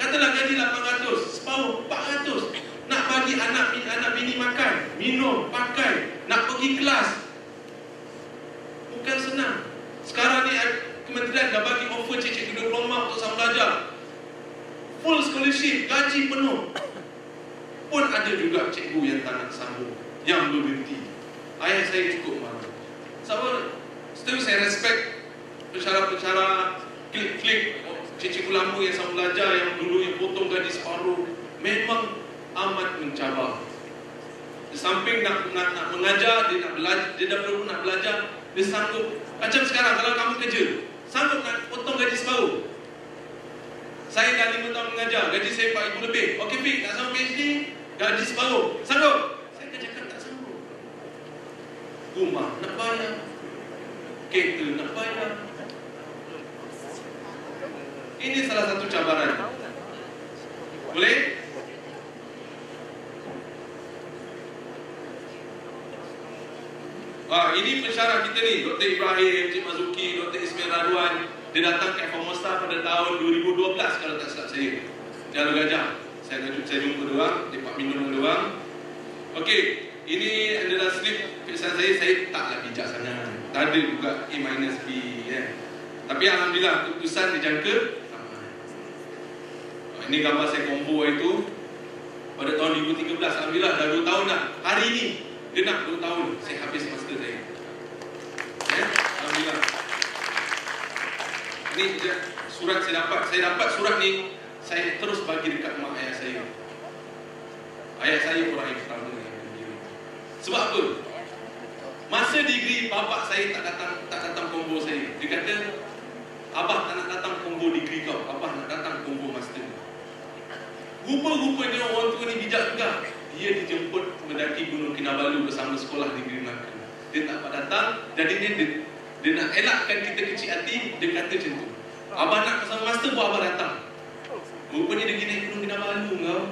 Katalah gaji 800, separuh 400. Nak bagi anak anak bini makan, minum, pakai, nak pergi kelas. Bukan senang. Sekarang ni kementerian dah bagi offer cicit diploma untuk sang belajar. Full scholarship, gaji penuh. Pun ada juga cikgu yang tak nak sambung, yang berhenti. Ayah saya cukup marah. Sama, still saya respect pencara-pencara klik-klik cikgu lama yang sama belajar yang dulu yang potong gaji separuh memang amat mencabar. Di samping nak, nak, nak mengajar, dia nak belajar, dia dah perlu nak belajar, dia sanggup. Macam sekarang kalau kamu kerja, sanggup nak potong gaji separuh. Saya dah lima tahun mengajar, gaji saya RM4,000 lebih. Okey, Fik, nak sambung PhD, gaji separuh. Sanggup? Saya akan cakap tak sanggup. Rumah nak bayar. Kereta nak bayar. Ini salah satu cabaran. Boleh? Ah, ini pensyarah kita ni, Dr. Ibrahim, Cik Mazuki, Dr. Ismail Radwan. Dia datang ke Formosa pada tahun 2012 kalau tak silap saya. Jalur Gajah. Saya saya, saya jumpa dia orang, pak minum dia orang. Okey, ini adalah slip pesan saya, saya taklah bijak sangat. Tak ada juga A minus B ya. Tapi alhamdulillah keputusan dijangka Ini gambar saya combo itu pada tahun 2013 alhamdulillah dah 2 tahun dah. Hari ini genap 2 tahun saya habis master saya. Ya, alhamdulillah. Ini dia, surat saya dapat. Saya dapat surat ni saya terus bagi dekat mak ayah saya. Ayah saya orang yang pertama mengirim. Sebab apa? Masa degree bapak saya tak datang tak datang combo saya. Dia kata, "Abah tak nak datang combo degree kau. Abah nak datang combo master." Rupa-rupanya orang tua ni bijak juga. Dia dijemput mendaki Gunung Kinabalu bersama sekolah degree Melaka. Dia tak dapat datang, jadi dia, dia, dia nak elakkan kita kecil hati, dia kata macam tu. Abah nak bersama master buat abah datang. Rupanya dia pergi naik Gunung Kinabalu kau.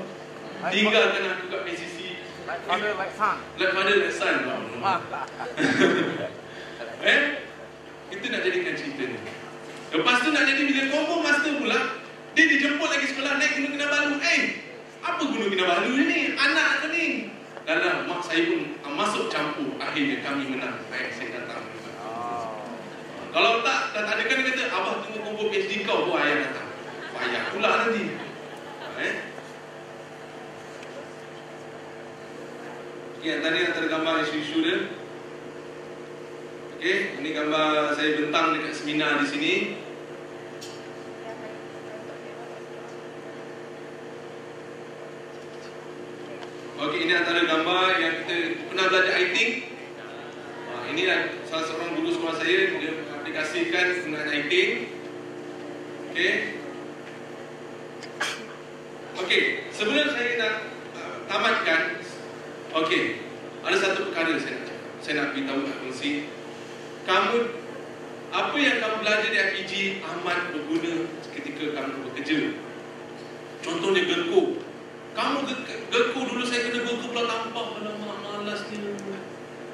Tinggalkan aku kat PCC. Like father, like son. Like father, like son. [laughs] Eh? Itu nak jadikan cerita ni. Lepas tu nak jadi bila combo master pula, dia dijemput lagi sekolah naik Gunung Kinabalu. Eh, apa Gunung Kinabalu ni? Anak ke ni? Dalam mak saya pun masuk campur. Akhirnya kami menang. Baik, saya datang. Oh. Kalau tak, tak ada kan dia kata, Abah tunggu combo PhD kau, buat ayah datang. Payah pula nanti. Eh? Ini tadi antara gambar isu-isu dia. Okey, ini gambar saya bentang dekat seminar di sini. Okey, ini antara gambar yang kita pernah belajar IT. Ha, ini adalah salah seorang guru sekolah saya dia aplikasikan penggunaan IT. Okey. Okey, sebelum saya nak uh, tamatkan, okey, ada satu perkara saya nak. Saya nak beritahu kat kongsi. Kamu apa yang kamu belajar di IPG amat berguna ketika kamu bekerja. Contohnya gerku. Kamu ge- gerku dulu saya kena gerku pula tampak alamak malas ni.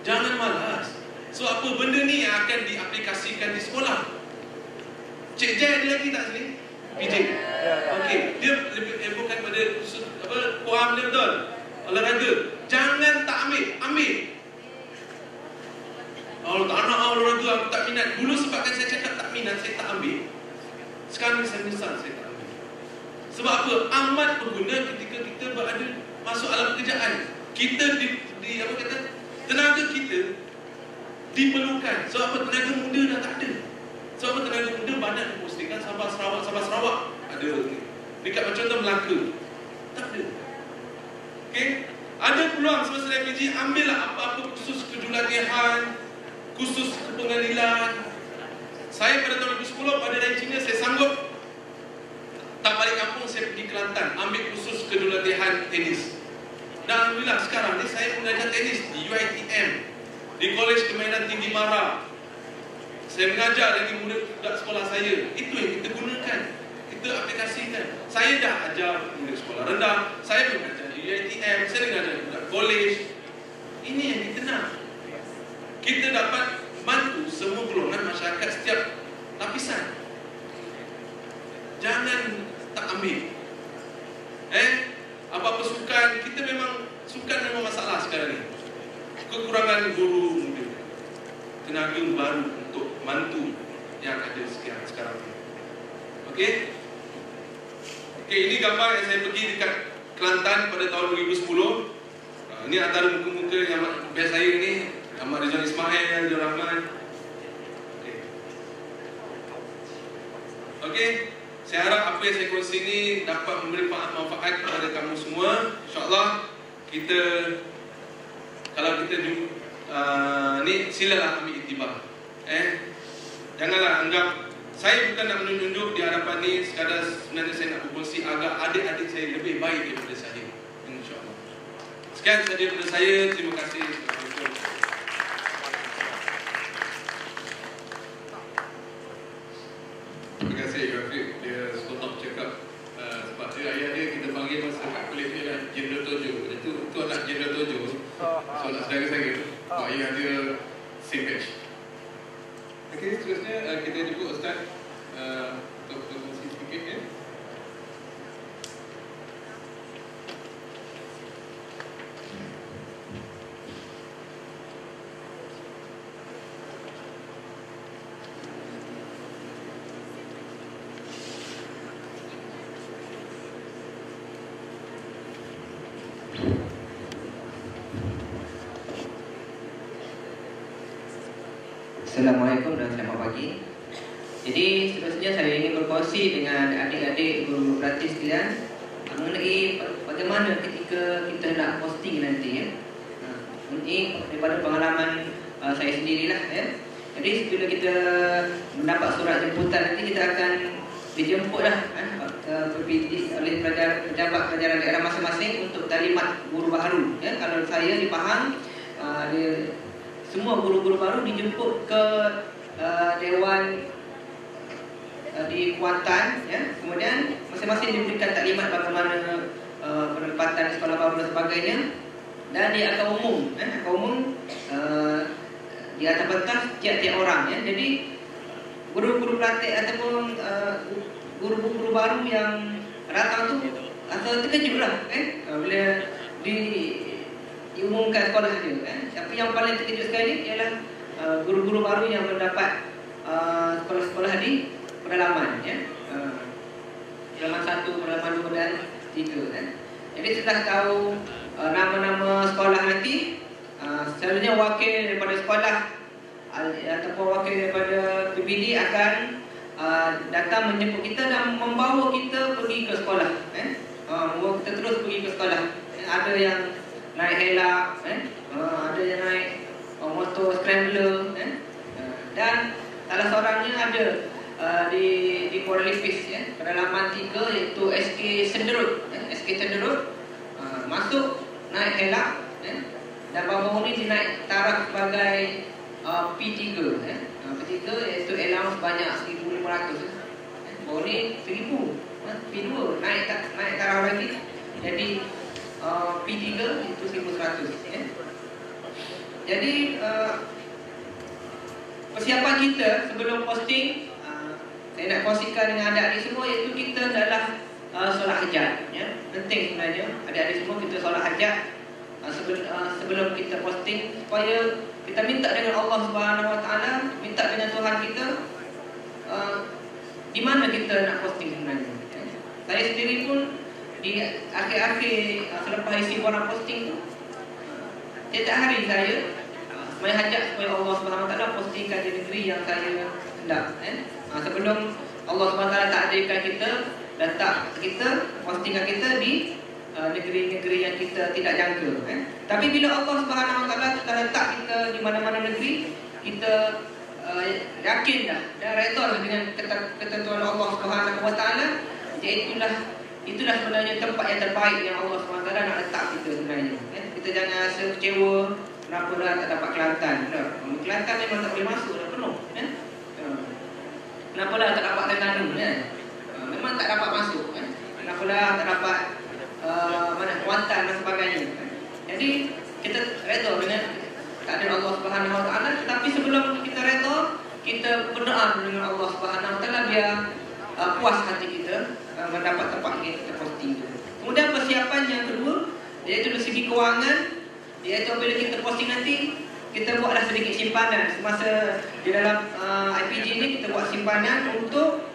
Jangan malas. So apa benda ni yang akan diaplikasikan di sekolah? Cik Jai ada lagi tak sini? PJ. Okey, dia lebih bukan pada apa kuam dia betul. Olahraga. Jangan tak ambil, ambil. Kalau tak nak ah, olahraga aku tak minat. Dulu sebabkan saya cakap tak minat, saya tak ambil. Sekarang saya menyesal saya tak ambil. Sebab apa? Amat berguna ketika kita berada masuk alam pekerjaan. Kita di, di apa kata? Tenaga kita diperlukan. Sebab apa? Tenaga muda dah tak ada. Sebab apa? Tenaga muda banyak dipostingkan Sabah Sarawak, Sabah Sarawak. Ada ni. Dekat macam tu Melaka. Tak ada. Okey? Ada peluang semasa saya PG, ambillah apa-apa kursus kejulatihan, kursus kepengadilan. Saya pada tahun 2010 pada China saya sanggup tak balik kampung saya pergi Kelantan ambil kursus kejulatihan tenis. Dan alhamdulillah sekarang ni saya mengajar tenis di UiTM di Kolej Kemahiran Tinggi Mara. Saya mengajar lagi murid budak sekolah saya. Itu yang kita gunakan. Kita aplikasikan. Saya dah ajar murid sekolah rendah. Saya pun ajar di UiTM. Saya dah ajar budak kolej. Ini yang kita nak. Kita dapat bantu semua golongan masyarakat setiap lapisan. Jangan tak ambil. Eh, apa-apa sukan, kita memang sukan memang masalah sekarang ni. Kekurangan guru muda. Tenaga baru untuk mantu yang ada sekarang sekarang ni. Okey? Okey, ini gambar yang saya pergi dekat Kelantan pada tahun 2010. Uh, ini antara muka-muka yang best saya ni Ahmad Rizal Ismail, Rahman. Okey. Okey, saya harap apa yang saya kongsi ini dapat memberi manfaat kepada kamu semua. InsyaAllah kita kalau kita uh, ni silalah ambil iktibar. Eh, janganlah anggap saya bukan nak menunjuk di hadapan ni sekadar sebenarnya saya nak berkongsi agar adik-adik saya lebih baik daripada saya. InsyaAllah. Sekian saja daripada saya. Terima kasih. Terima kasih Rafiq Dia sepotong cakap uh, Sebab dia ayah dia kita panggil masa kat kulit dia lah Jenderal Tojo Itu, itu anak Jenderal Tojo So anak saudara saya Mak ayah dia same batch. Okey seterusnya uh, kita jemput Ustaz uh, Untuk berkongsi sedikit ya Assalamualaikum dan selamat pagi. Jadi seterusnya saya ingin berkongsi dengan adik-adik guru gratis sekalian mengenai bagaimana ketika kita nak posting nanti ya. Ha, Ini daripada pengalaman uh, saya sendirilah ya. Jadi bila kita mendapat surat jemputan nanti kita akan dijemputlah eh, ke PPD oleh pelajar pejabat pelajaran daerah masing-masing untuk talimat guru baru ya. Kalau saya di Pahang uh, dia semua guru-guru baru dijemput ke uh, dewan uh, di Kuantan ya. Kemudian masing-masing diberikan taklimat bagaimana uh, penempatan sekolah baru dan sebagainya. Dan di akar umum ya akar umum uh, di atas pentas tiap-tiap orang ya. Jadi guru-guru praktik ataupun uh, guru-guru baru yang datang tu rasa terkejut lah eh. Bila di diumumkan sekolah dia kan. Yang paling terkejut sekali ialah uh, guru-guru baru yang mendapat uh, sekolah-sekolah di pedalaman ya. Uh, pedalaman satu, pedalaman dua dan tiga kan. Jadi setelah tahu uh, nama-nama sekolah nanti uh, selalunya wakil daripada sekolah uh, ataupun wakil daripada PBD akan uh, datang menjemput kita dan membawa kita pergi ke sekolah eh. Uh, membawa kita terus pergi ke sekolah. Eh, ada yang naik helak, eh? Uh, ada yang naik uh, motor scrambler, eh? uh, dan salah seorangnya ada uh, di di Kuala Lipis, ya, pedalaman tiga iaitu SK Senderut, eh? SK Senderut uh, masuk naik helak, eh? dan baru ni dia naik taraf sebagai uh, P3, eh? uh, P3 iaitu allowance banyak 1,500, eh? baru ni 1,000, eh? P2 naik naik taraf lagi, jadi Uh, P3 itu 1100 ya. Jadi uh, persiapan kita sebelum posting uh, saya nak kongsikan dengan adik-adik semua iaitu kita adalah uh, solat hajat ya. Penting sebenarnya adik-adik semua kita solat hajat uh, sebelum, uh, sebelum kita posting supaya kita minta dengan Allah Subhanahu Wa Taala, minta dengan Tuhan kita uh, di mana kita nak posting sebenarnya. Ya. Saya sendiri pun di akhir-akhir uh, selepas isi orang posting tu Setiap hari saya uh, hajat supaya Allah SWT postingkan di negeri yang saya hendak eh? uh, Sebelum Allah SWT takdirkan kita Letak kita, postingkan kita di uh, negeri-negeri yang kita tidak jangka eh? Tapi bila Allah SWT telah letak kita di mana-mana negeri Kita uh, yakin dah reda lah dengan ketentuan Allah SWT Iaitulah Itulah sebenarnya tempat yang terbaik yang Allah SWT nak letak kita sebenarnya. Ya? Kita jangan rasa kecewa kenapa dah tak dapat Kelantan. Dah. Kelantan memang tak boleh masuk dah penuh. Ya. Kenapa dah tak dapat Terengganu? Ya? Memang tak dapat masuk. Ya? Kenapa dah tak dapat uh, mana Kuantan dan sebagainya. Ya? Jadi kita reda dengan takdir Allah Subhanahu Wa Taala. Tapi sebelum kita reda, kita berdoa dengan Allah Subhanahu Wa Taala biar uh, puas hati kita uh, mendapat tempat ini kita posting. Kemudian persiapan yang kedua iaitu dari segi kewangan iaitu apabila kita posting nanti kita buatlah sedikit simpanan semasa di dalam uh, IPG ni kita buat simpanan untuk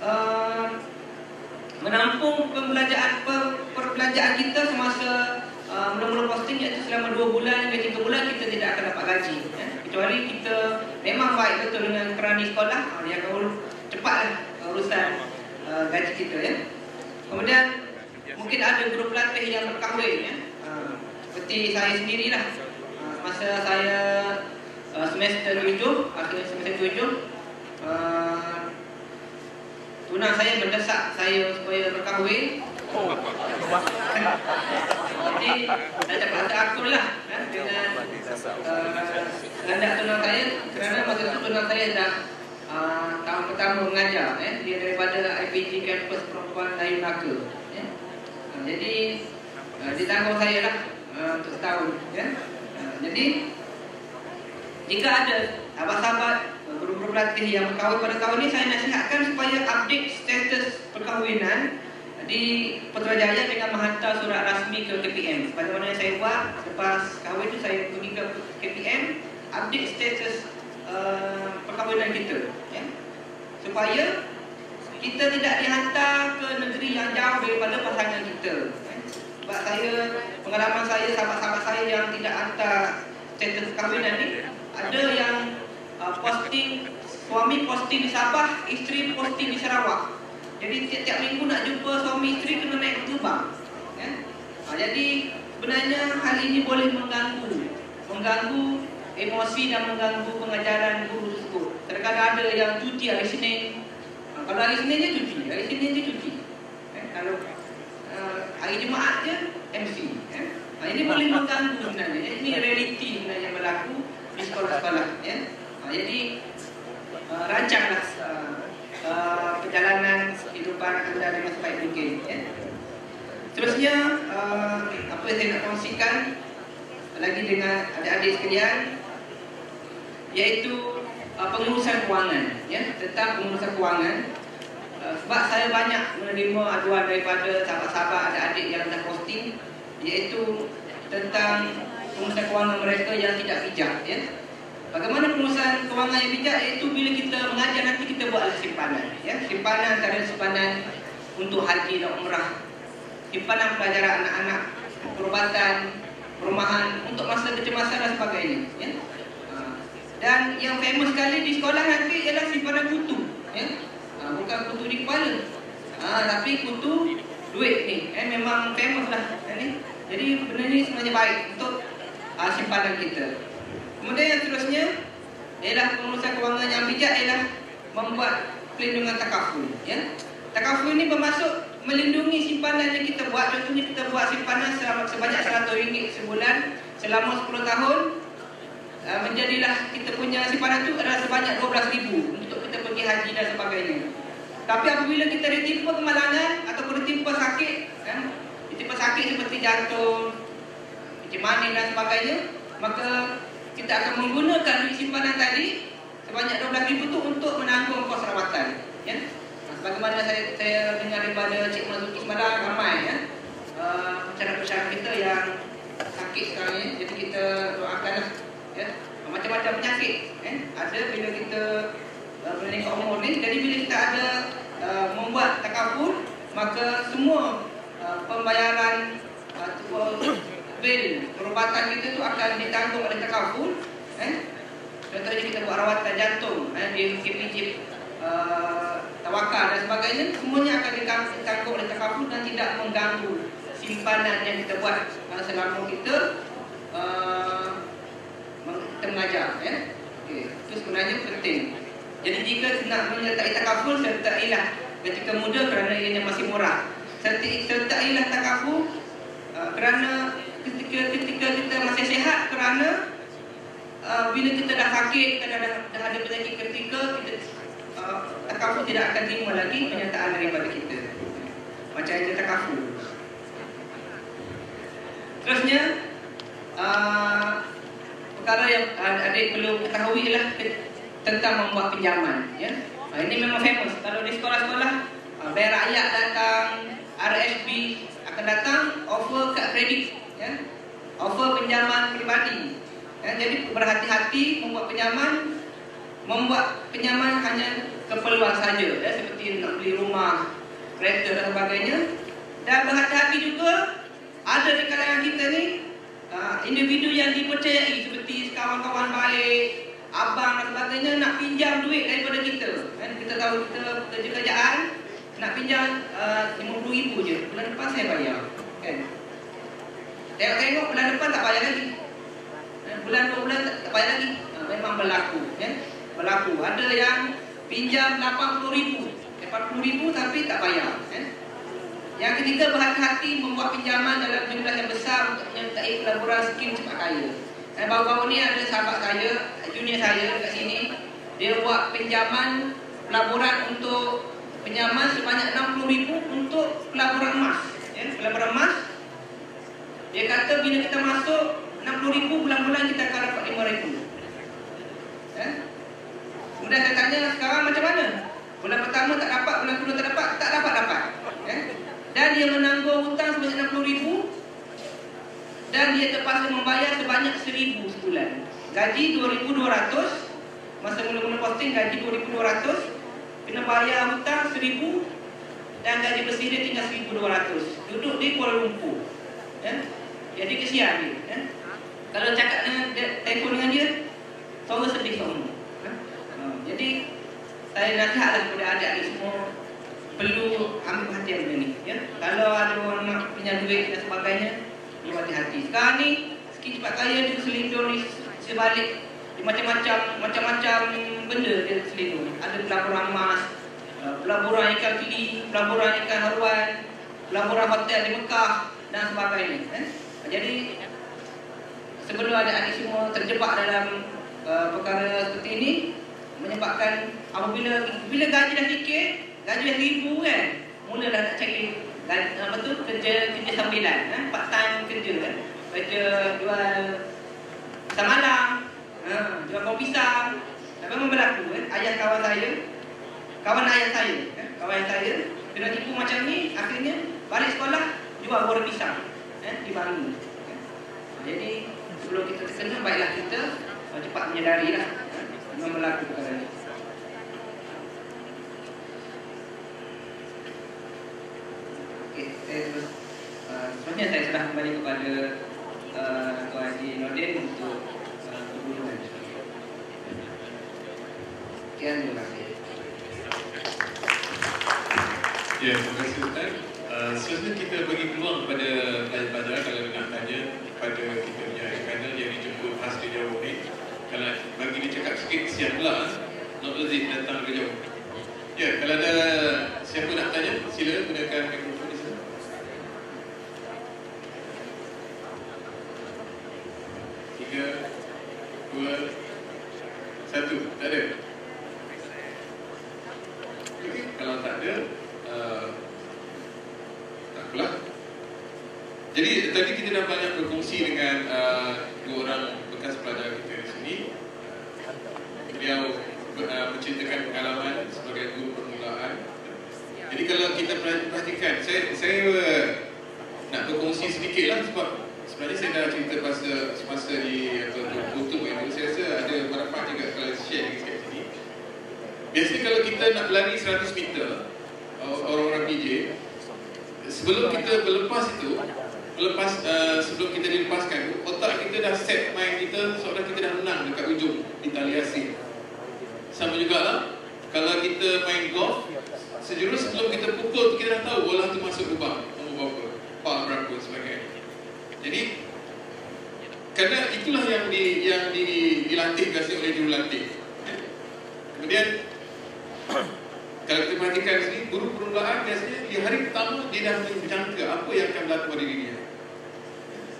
uh, menampung pembelanjaan per, perbelanjaan kita semasa uh, mula-mula posting iaitu selama 2 bulan hingga 3 bulan kita tidak akan dapat gaji ya. kecuali kita memang baik betul dengan kerani sekolah uh, yang cepatlah urusan uh, gaji kita ya. Kemudian mungkin ada guru pelatih yang berkahwin ya. Uh, seperti saya sendirilah. Uh, masa saya uh, semester 7, akhir semester 7 uh, tunang saya mendesak saya supaya berkahwin. Oh. Jadi saya terpaksa akul lah ya, dengan uh, tunang saya kerana masa itu tunang saya dah uh, tahun pertama mengajar eh dia daripada IPG Campus Perempuan Naka ya. Uh, jadi uh, dia tanggung saya lah uh, untuk setahun ya. Uh, jadi jika ada sahabat-sahabat guru-guru pelatih yang berkahwin pada tahun ini saya nasihatkan supaya update status perkahwinan di Putrajaya dengan menghantar surat rasmi ke KPM. Bagaimana yang saya buat lepas kahwin itu saya pergi ke KPM update status uh, perkahwinan kita ya. supaya kita tidak dihantar ke negeri yang jauh daripada pasangan kita sebab saya pengalaman saya sahabat-sahabat saya yang tidak hantar status perkahwinan ni ada yang uh, posting suami posting di Sabah isteri posting di Sarawak jadi tiap-tiap minggu nak jumpa suami isteri kena naik terbang ya. ha, jadi sebenarnya hal ini boleh mengganggu mengganggu emosi dan mengganggu pengajaran guru tersebut. Kadang-kadang ada yang cuti hari Senin. Kalau hari Senin je cuti, hari Senin je cuti. Eh, kalau uh, hari Jumaat je MC. Eh. Ha, ini boleh mengganggu sebenarnya. Eh. Ini realiti sebenarnya berlaku di sekolah-sekolah. Ya. Ha, jadi uh, rancanglah uh, uh, perjalanan kehidupan anda dengan sebaik mungkin. Ya. Terusnya, uh, apa yang saya nak kongsikan lagi dengan adik-adik sekalian iaitu uh, pengurusan kewangan ya tentang pengurusan kewangan sebab saya banyak menerima aduan daripada sahabat-sahabat adik-adik yang dah posting iaitu tentang pengurusan kewangan mereka yang tidak bijak ya. Bagaimana pengurusan kewangan yang bijak? Iaitu bila kita mengajar nanti kita buat simpanan ya. Simpanan antara simpanan untuk haji dan umrah. Simpanan pelajaran anak-anak perubatan perumahan untuk masa kecemasan dan sebagainya ya. Dan yang famous sekali di sekolah nanti ialah simpanan kutu ya? Ha, Bukan kutu di kepala ha, Tapi kutu duit ni eh, Memang famous lah ya, ni. Jadi benda ni sebenarnya baik untuk ha, simpanan kita Kemudian yang seterusnya Ialah pengurusan kewangan yang bijak ialah Membuat pelindungan takaful ya? Takaful ni bermaksud melindungi simpanan yang kita buat Contohnya kita buat simpanan sebanyak RM100 sebulan Selama 10 tahun Ah, menjadilah kita punya simpanan itu adalah sebanyak 12,000 untuk kita pergi haji dan sebagainya. Tapi apabila kita ditimpa kemalangan ataupun ditimpa sakit, kan, ditimpa sakit seperti jantung, kecemasan dan sebagainya, maka kita akan menggunakan duit simpanan tadi sebanyak 12,000 itu untuk menanggung kos rawatan. Ya? Bagaimana saya, saya dengar daripada Cik Mazuki semalam ramai ya, uh, pencara-pencara kita yang sakit sekarang ini, jadi kita doakanlah ya macam-macam penyakit eh ada bila kita meningkat umur ni jadi bila kita ada uh, membuat takaful maka semua uh, pembayaran uh, bil perubatan kita tu akan ditanggung oleh takaful eh contohnya kita buat rawatan jantung eh di KPJ uh, tawakal dan sebagainya semuanya akan ditanggung oleh takaful dan tidak mengganggu simpanan yang kita buat uh, selama kita uh, mengajar ya. Okey, itu sebenarnya penting. Jadi jika nak menyertai takaful sertailah ketika muda kerana ianya masih murah. Sertai sertailah takaful uh, kerana ketika ketika kita masih sehat kerana uh, bila kita dah sakit kita dah, dah ada penyakit kritikal kita uh, takaful tidak akan terima lagi penyertaan daripada kita. Macam itu takaful. Terusnya uh, perkara yang adik perlu ketahui ialah tentang membuat pinjaman ya. Ini memang famous kalau di sekolah-sekolah bayar rakyat datang RSB akan datang offer kad kredit ya. Offer pinjaman peribadi. Ya, jadi berhati-hati membuat pinjaman membuat pinjaman hanya keperluan saja ya, seperti nak beli rumah, kereta dan sebagainya. Dan berhati-hati juga ada di kalangan kita ni uh, individu yang dipercayai seperti kawan-kawan baik, abang dan sebagainya nak pinjam duit daripada kita. Kan kita tahu kita kerja kerjaan nak pinjam uh, RM50,000 je. Bulan depan saya bayar. Kan? Tengok-tengok bulan depan tak bayar lagi. Eh, Bulan dua bulan tak, tak bayar lagi. Uh, memang berlaku. Ya? Berlaku. Ada yang pinjam RM80,000. RM40,000 tapi tak bayar. Ya? Yang ketiga berhati-hati membuat pinjaman dalam jumlah yang besar untuk menyertai pelaburan skim cepat kaya. Dan baru-baru ni ada sahabat saya, junior saya kat sini, dia buat pinjaman pelaburan untuk pinjaman sebanyak RM60,000 untuk pelaburan emas. Ya, pelaburan emas. Dia kata bila kita masuk RM60,000 bulan-bulan kita akan dapat RM5,000. Ya. Kemudian saya tanya sekarang macam mana? Bulan pertama tak dapat, bulan kedua tak dapat, tak dapat dapat. Ya. Dan dia menanggung hutang sebanyak RM60,000 dan dia terpaksa membayar sebanyak RM1,000 sebulan. Gaji RM2,200 masa mula-mula posting gaji RM2,200 kena bayar hutang RM1,000 dan gaji bersih dia tinggal RM1,200. Duduk di Kuala Lumpur. Ya. Jadi kesian dia. Ya. Kalau cakap dengan dia, telefon dengan dia, suara sedih semua. Ya. Ha, Jadi saya nasihatlah kepada adik-adik semua perlu ambil perhatian benda ni ya. Kalau ada orang nak pinjam duit dan sebagainya, perlu hati-hati. Sekarang ni sikit cepat kaya dia selindung di sebalik di macam-macam macam-macam benda dia selindung. Ada pelaburan emas, uh, pelaburan ikan kili, pelaburan ikan haruan, pelaburan hotel di Mekah dan sebagainya. Eh? Jadi sebelum adik-adik semua terjebak dalam uh, perkara seperti ini menyebabkan apabila bila gaji dah sikit gaji dah ribu kan mula dah nak cari gaji, apa tu kerja kerja sambilan eh? part time kerja kan kerja jual pisang malam ha, jual kopi pisang dan memang berlaku kan ayah kawan saya kawan ayah saya eh? kawan saya kena tipu macam ni akhirnya balik sekolah jual goreng pisang eh? di Bangun eh? jadi sebelum kita terkena baiklah kita uh, cepat menyedari lah eh? memang berlaku perkara ni Okey, uh, sebenarnya saya serah kembali kepada uh, Tuan Haji Nordin untuk uh, perhubungan. Sekian terima kasih. Ya, terima kasih Ustaz. Uh, seterusnya kita bagi peluang kepada pelajar-pelajar kalau nak tanya kepada kita punya panel yang dijemput khas di jauh ni. Kalau bagi dia cakap sikit, kesian pula. Not Lazid datang dari jauh. Ya, kalau ada siapa nak tanya, sila gunakan mikrofon di sana. Tiga, dua, satu. Tak ada? Okey, kalau tak ada, uh, tak apalah. Jadi tadi kita dah banyak berkongsi dengan uh, dua orang bekas pelajar kita di sini. Beliau uh, menceritakan pengalaman sebagai guru permulaan. Jadi kalau kita perhatikan, saya saya nak berkongsi sedikit lah sebab sebenarnya saya dah cerita pasal semasa di apa, YouTube yang saya rasa ada manfaat juga kalau share sikit sini. Biasanya kalau kita nak berlari 100 meter Orang-orang PJ Sebelum kita berlepas itu Lepas uh, sebelum kita dilepaskan Otak kita dah set mind kita Seolah kita dah menang dekat ujung Di tali asing. Sama juga lah Kalau kita main golf Sejurus sebelum kita pukul Kita dah tahu bola tu masuk lubang Nombor berapa Pak berapa sebagainya Jadi Kerana itulah yang di, yang di, dilatih biasa oleh jurulatih Eh? Kemudian [coughs] kalau kita perhatikan sini, guru permulaan biasanya di hari pertama dia dah menjangka apa yang akan berlaku pada diri dia.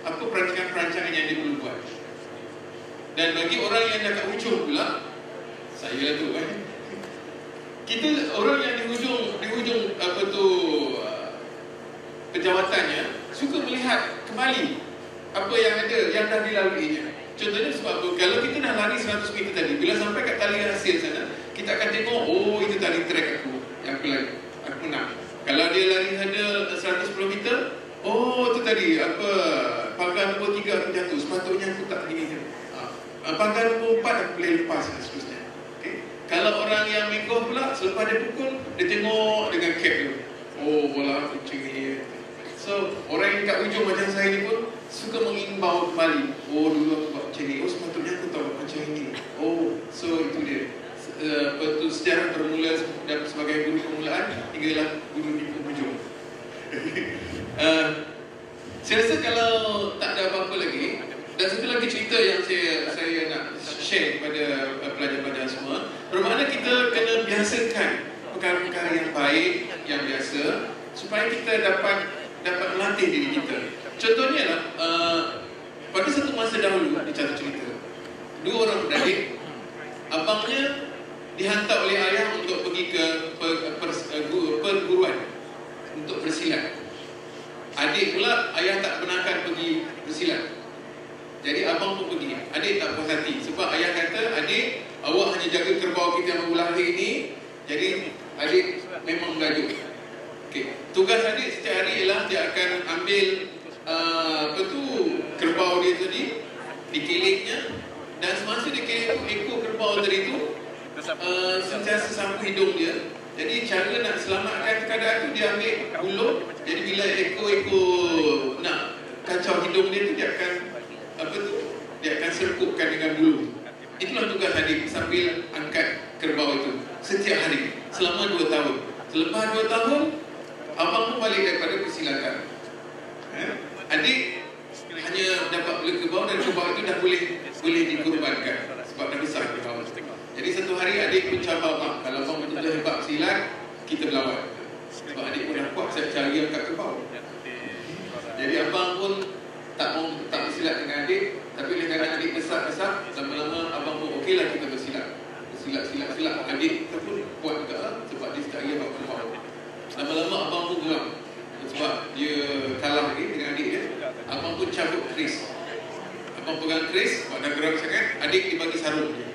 Apa perancangan-perancangan yang dia perlu buat. Dan bagi orang yang dah kat hujung pula, saya lah tu kan. Kita orang yang di hujung, di hujung apa tu uh, pejawatannya suka melihat kembali apa yang ada yang dah dilaluinya. Contohnya sebab tu, kalau kita dah lari 100 meter tadi, bila sampai kat tali hasil sana, kita akan tengok, oh itu tali track aku yang aku lari, aku menang. Kalau dia lari ada 110 meter, oh tadi apa pangkal nombor tiga aku jatuh sepatutnya aku tak gini je ha. pangkal nombor empat aku boleh lepas dan seterusnya okay. kalau orang yang main pula selepas dia pukul dia tengok dengan cap dia oh bola aku macam ni so orang yang kat ujung macam saya ni pun suka mengimbau kembali. Oh dulu aku buat macam ni. Oh sepatutnya aku buat macam ini oh so itu dia. Uh, apa tu sejarah bermula dan sebagai guru permulaan hinggalah guru di penghujung. uh, [laughs] saya rasa kalau tak ada apa-apa lagi dan satu lagi cerita yang saya saya nak share kepada uh, pelajar-pelajar semua bermakna kita kena biasakan perkara-perkara yang baik yang biasa supaya kita dapat dapat melatih diri kita contohnya lah uh, pada satu masa dahulu di satu cerita dua orang beradik abangnya dihantar oleh ayah untuk pergi ke per, per, per, perguruan untuk bersilat Adik pula ayah tak benarkan pergi bersilat. Jadi abang pun pergi. Adik tak puas hati sebab ayah kata, "Adik, awak hanya jaga kerbau kita yang baru lahir ini." Jadi adik memang mengajuk. Okey, tugas adik setiap hari ialah dia akan ambil uh, apa tu kerbau dia tadi dikilingnya dan semasa dia kiling ekor kerbau tadi tu uh, sentiasa sapu hidung dia jadi cara nak selamatkan keadaan tu dia ambil buluh. Jadi bila ekor-ekor nak kacau hidung dia tu dia akan apa tu? Dia akan serkupkan dengan bulu. Itulah tugas adik sambil angkat kerbau itu setiap hari selama dua tahun. Selepas dua tahun abang pun balik daripada persilakan. Eh? Adik hanya dapat beli kerbau dan kerbau itu dah boleh boleh dikorbankan sebab dah besar kerbau. Jadi satu hari adik pun cabar mak Kalau abang betul-betul hebat silat Kita berlawan Sebab adik pun dah kuat saya cari angkat kebau Jadi abang pun tak mau tak bersilat dengan adik Tapi oleh kerana adik besar-besar Lama-lama abang pun okey lah kita bersilat Bersilat-silat-silat Adik kita pun kuat juga lah Sebab dia setiap hari abang Lama-lama abang pun geram Sebab dia kalah lagi dengan adik dia Abang pun cabut keris Abang pegang keris Sebab dah geram sangat Adik dibagi sarung dia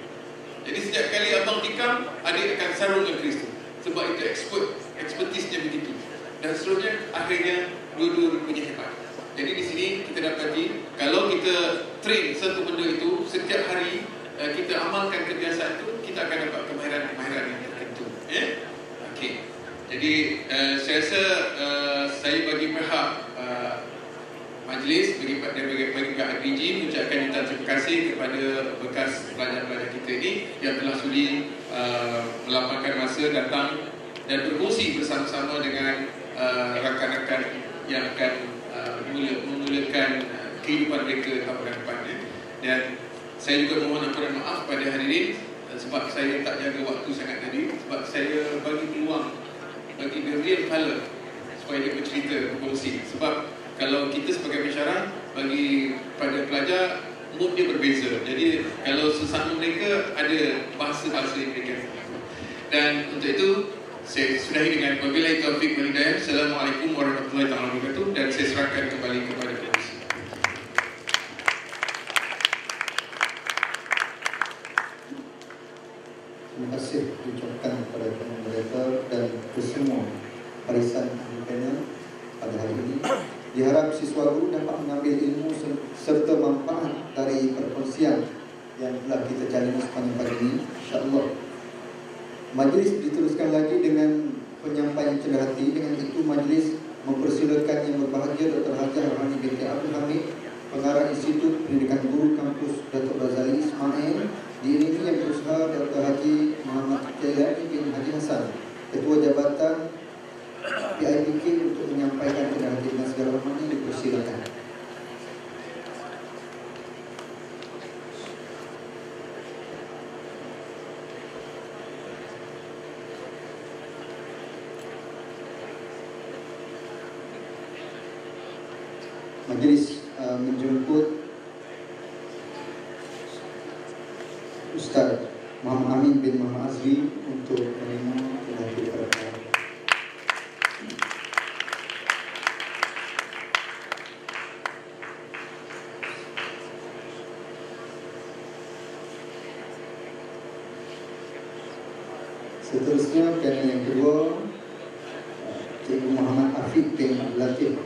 jadi setiap kali abang tikam, adik akan sarung dengan keris tu. Sebab itu expert, expertisnya begitu. Dan seterusnya, akhirnya dua-dua punya hebat. Jadi di sini kita dapati, kalau kita train satu benda itu, setiap hari uh, kita amalkan kebiasaan itu, kita akan dapat kemahiran-kemahiran yang tertentu. Eh? Okey. Jadi uh, saya rasa uh, saya bagi pihak uh, majlis bagi bagi bagi, bagi pihak IPG mengucapkan terima kasih kepada bekas pelajar-pelajar kita ini yang telah sudi uh, melapangkan masa datang dan berkongsi bersama-sama dengan uh, rakan-rakan yang akan uh, memulakan uh, kehidupan mereka pada depan ya. dan saya juga mohon ampun dan maaf pada hadirin uh, sebab saya tak jaga waktu sangat tadi sebab saya bagi peluang bagi dia real color supaya dia bercerita berkongsi. Sebab kalau kita sebagai pensyarah bagi pada pelajar mood dia berbeza. Jadi kalau sesama mereka ada bahasa-bahasa yang mereka dan untuk itu saya sudahi dengan wabillahi taufiq wal hidayah assalamualaikum warahmatullahi wabarakatuh. Dan saya serahkan kembali kepada pengurusi Terima kasih diucapkan kepada pemerintah dan kesemua barisan independen pada hari ini Diharap siswa guru dapat mengambil ilmu serta manfaat dari perkongsian yang telah kita jalani sepanjang pagi ini. InsyaAllah. Majlis diteruskan lagi dengan penyampaian cenderung hati. Dengan itu majlis mempersilakan yang berbahagia Dr. Haji Rahmani binti Abdul Hamid, pengarah Institut Pendidikan Guru Kampus Datuk Razali Ismail, diiringi yang berusaha Dr. Haji Muhammad Jailani bin Haji Hassan, Ketua Jabatan PIPK untuk menyampaikan kepada dengan segala hormatnya dipersilakan. Majlis uh, menjemput Ustaz Muhammad Amin bin Muhammad Azri Panel yang kedua Cikgu Muhammad Afiq bin Latif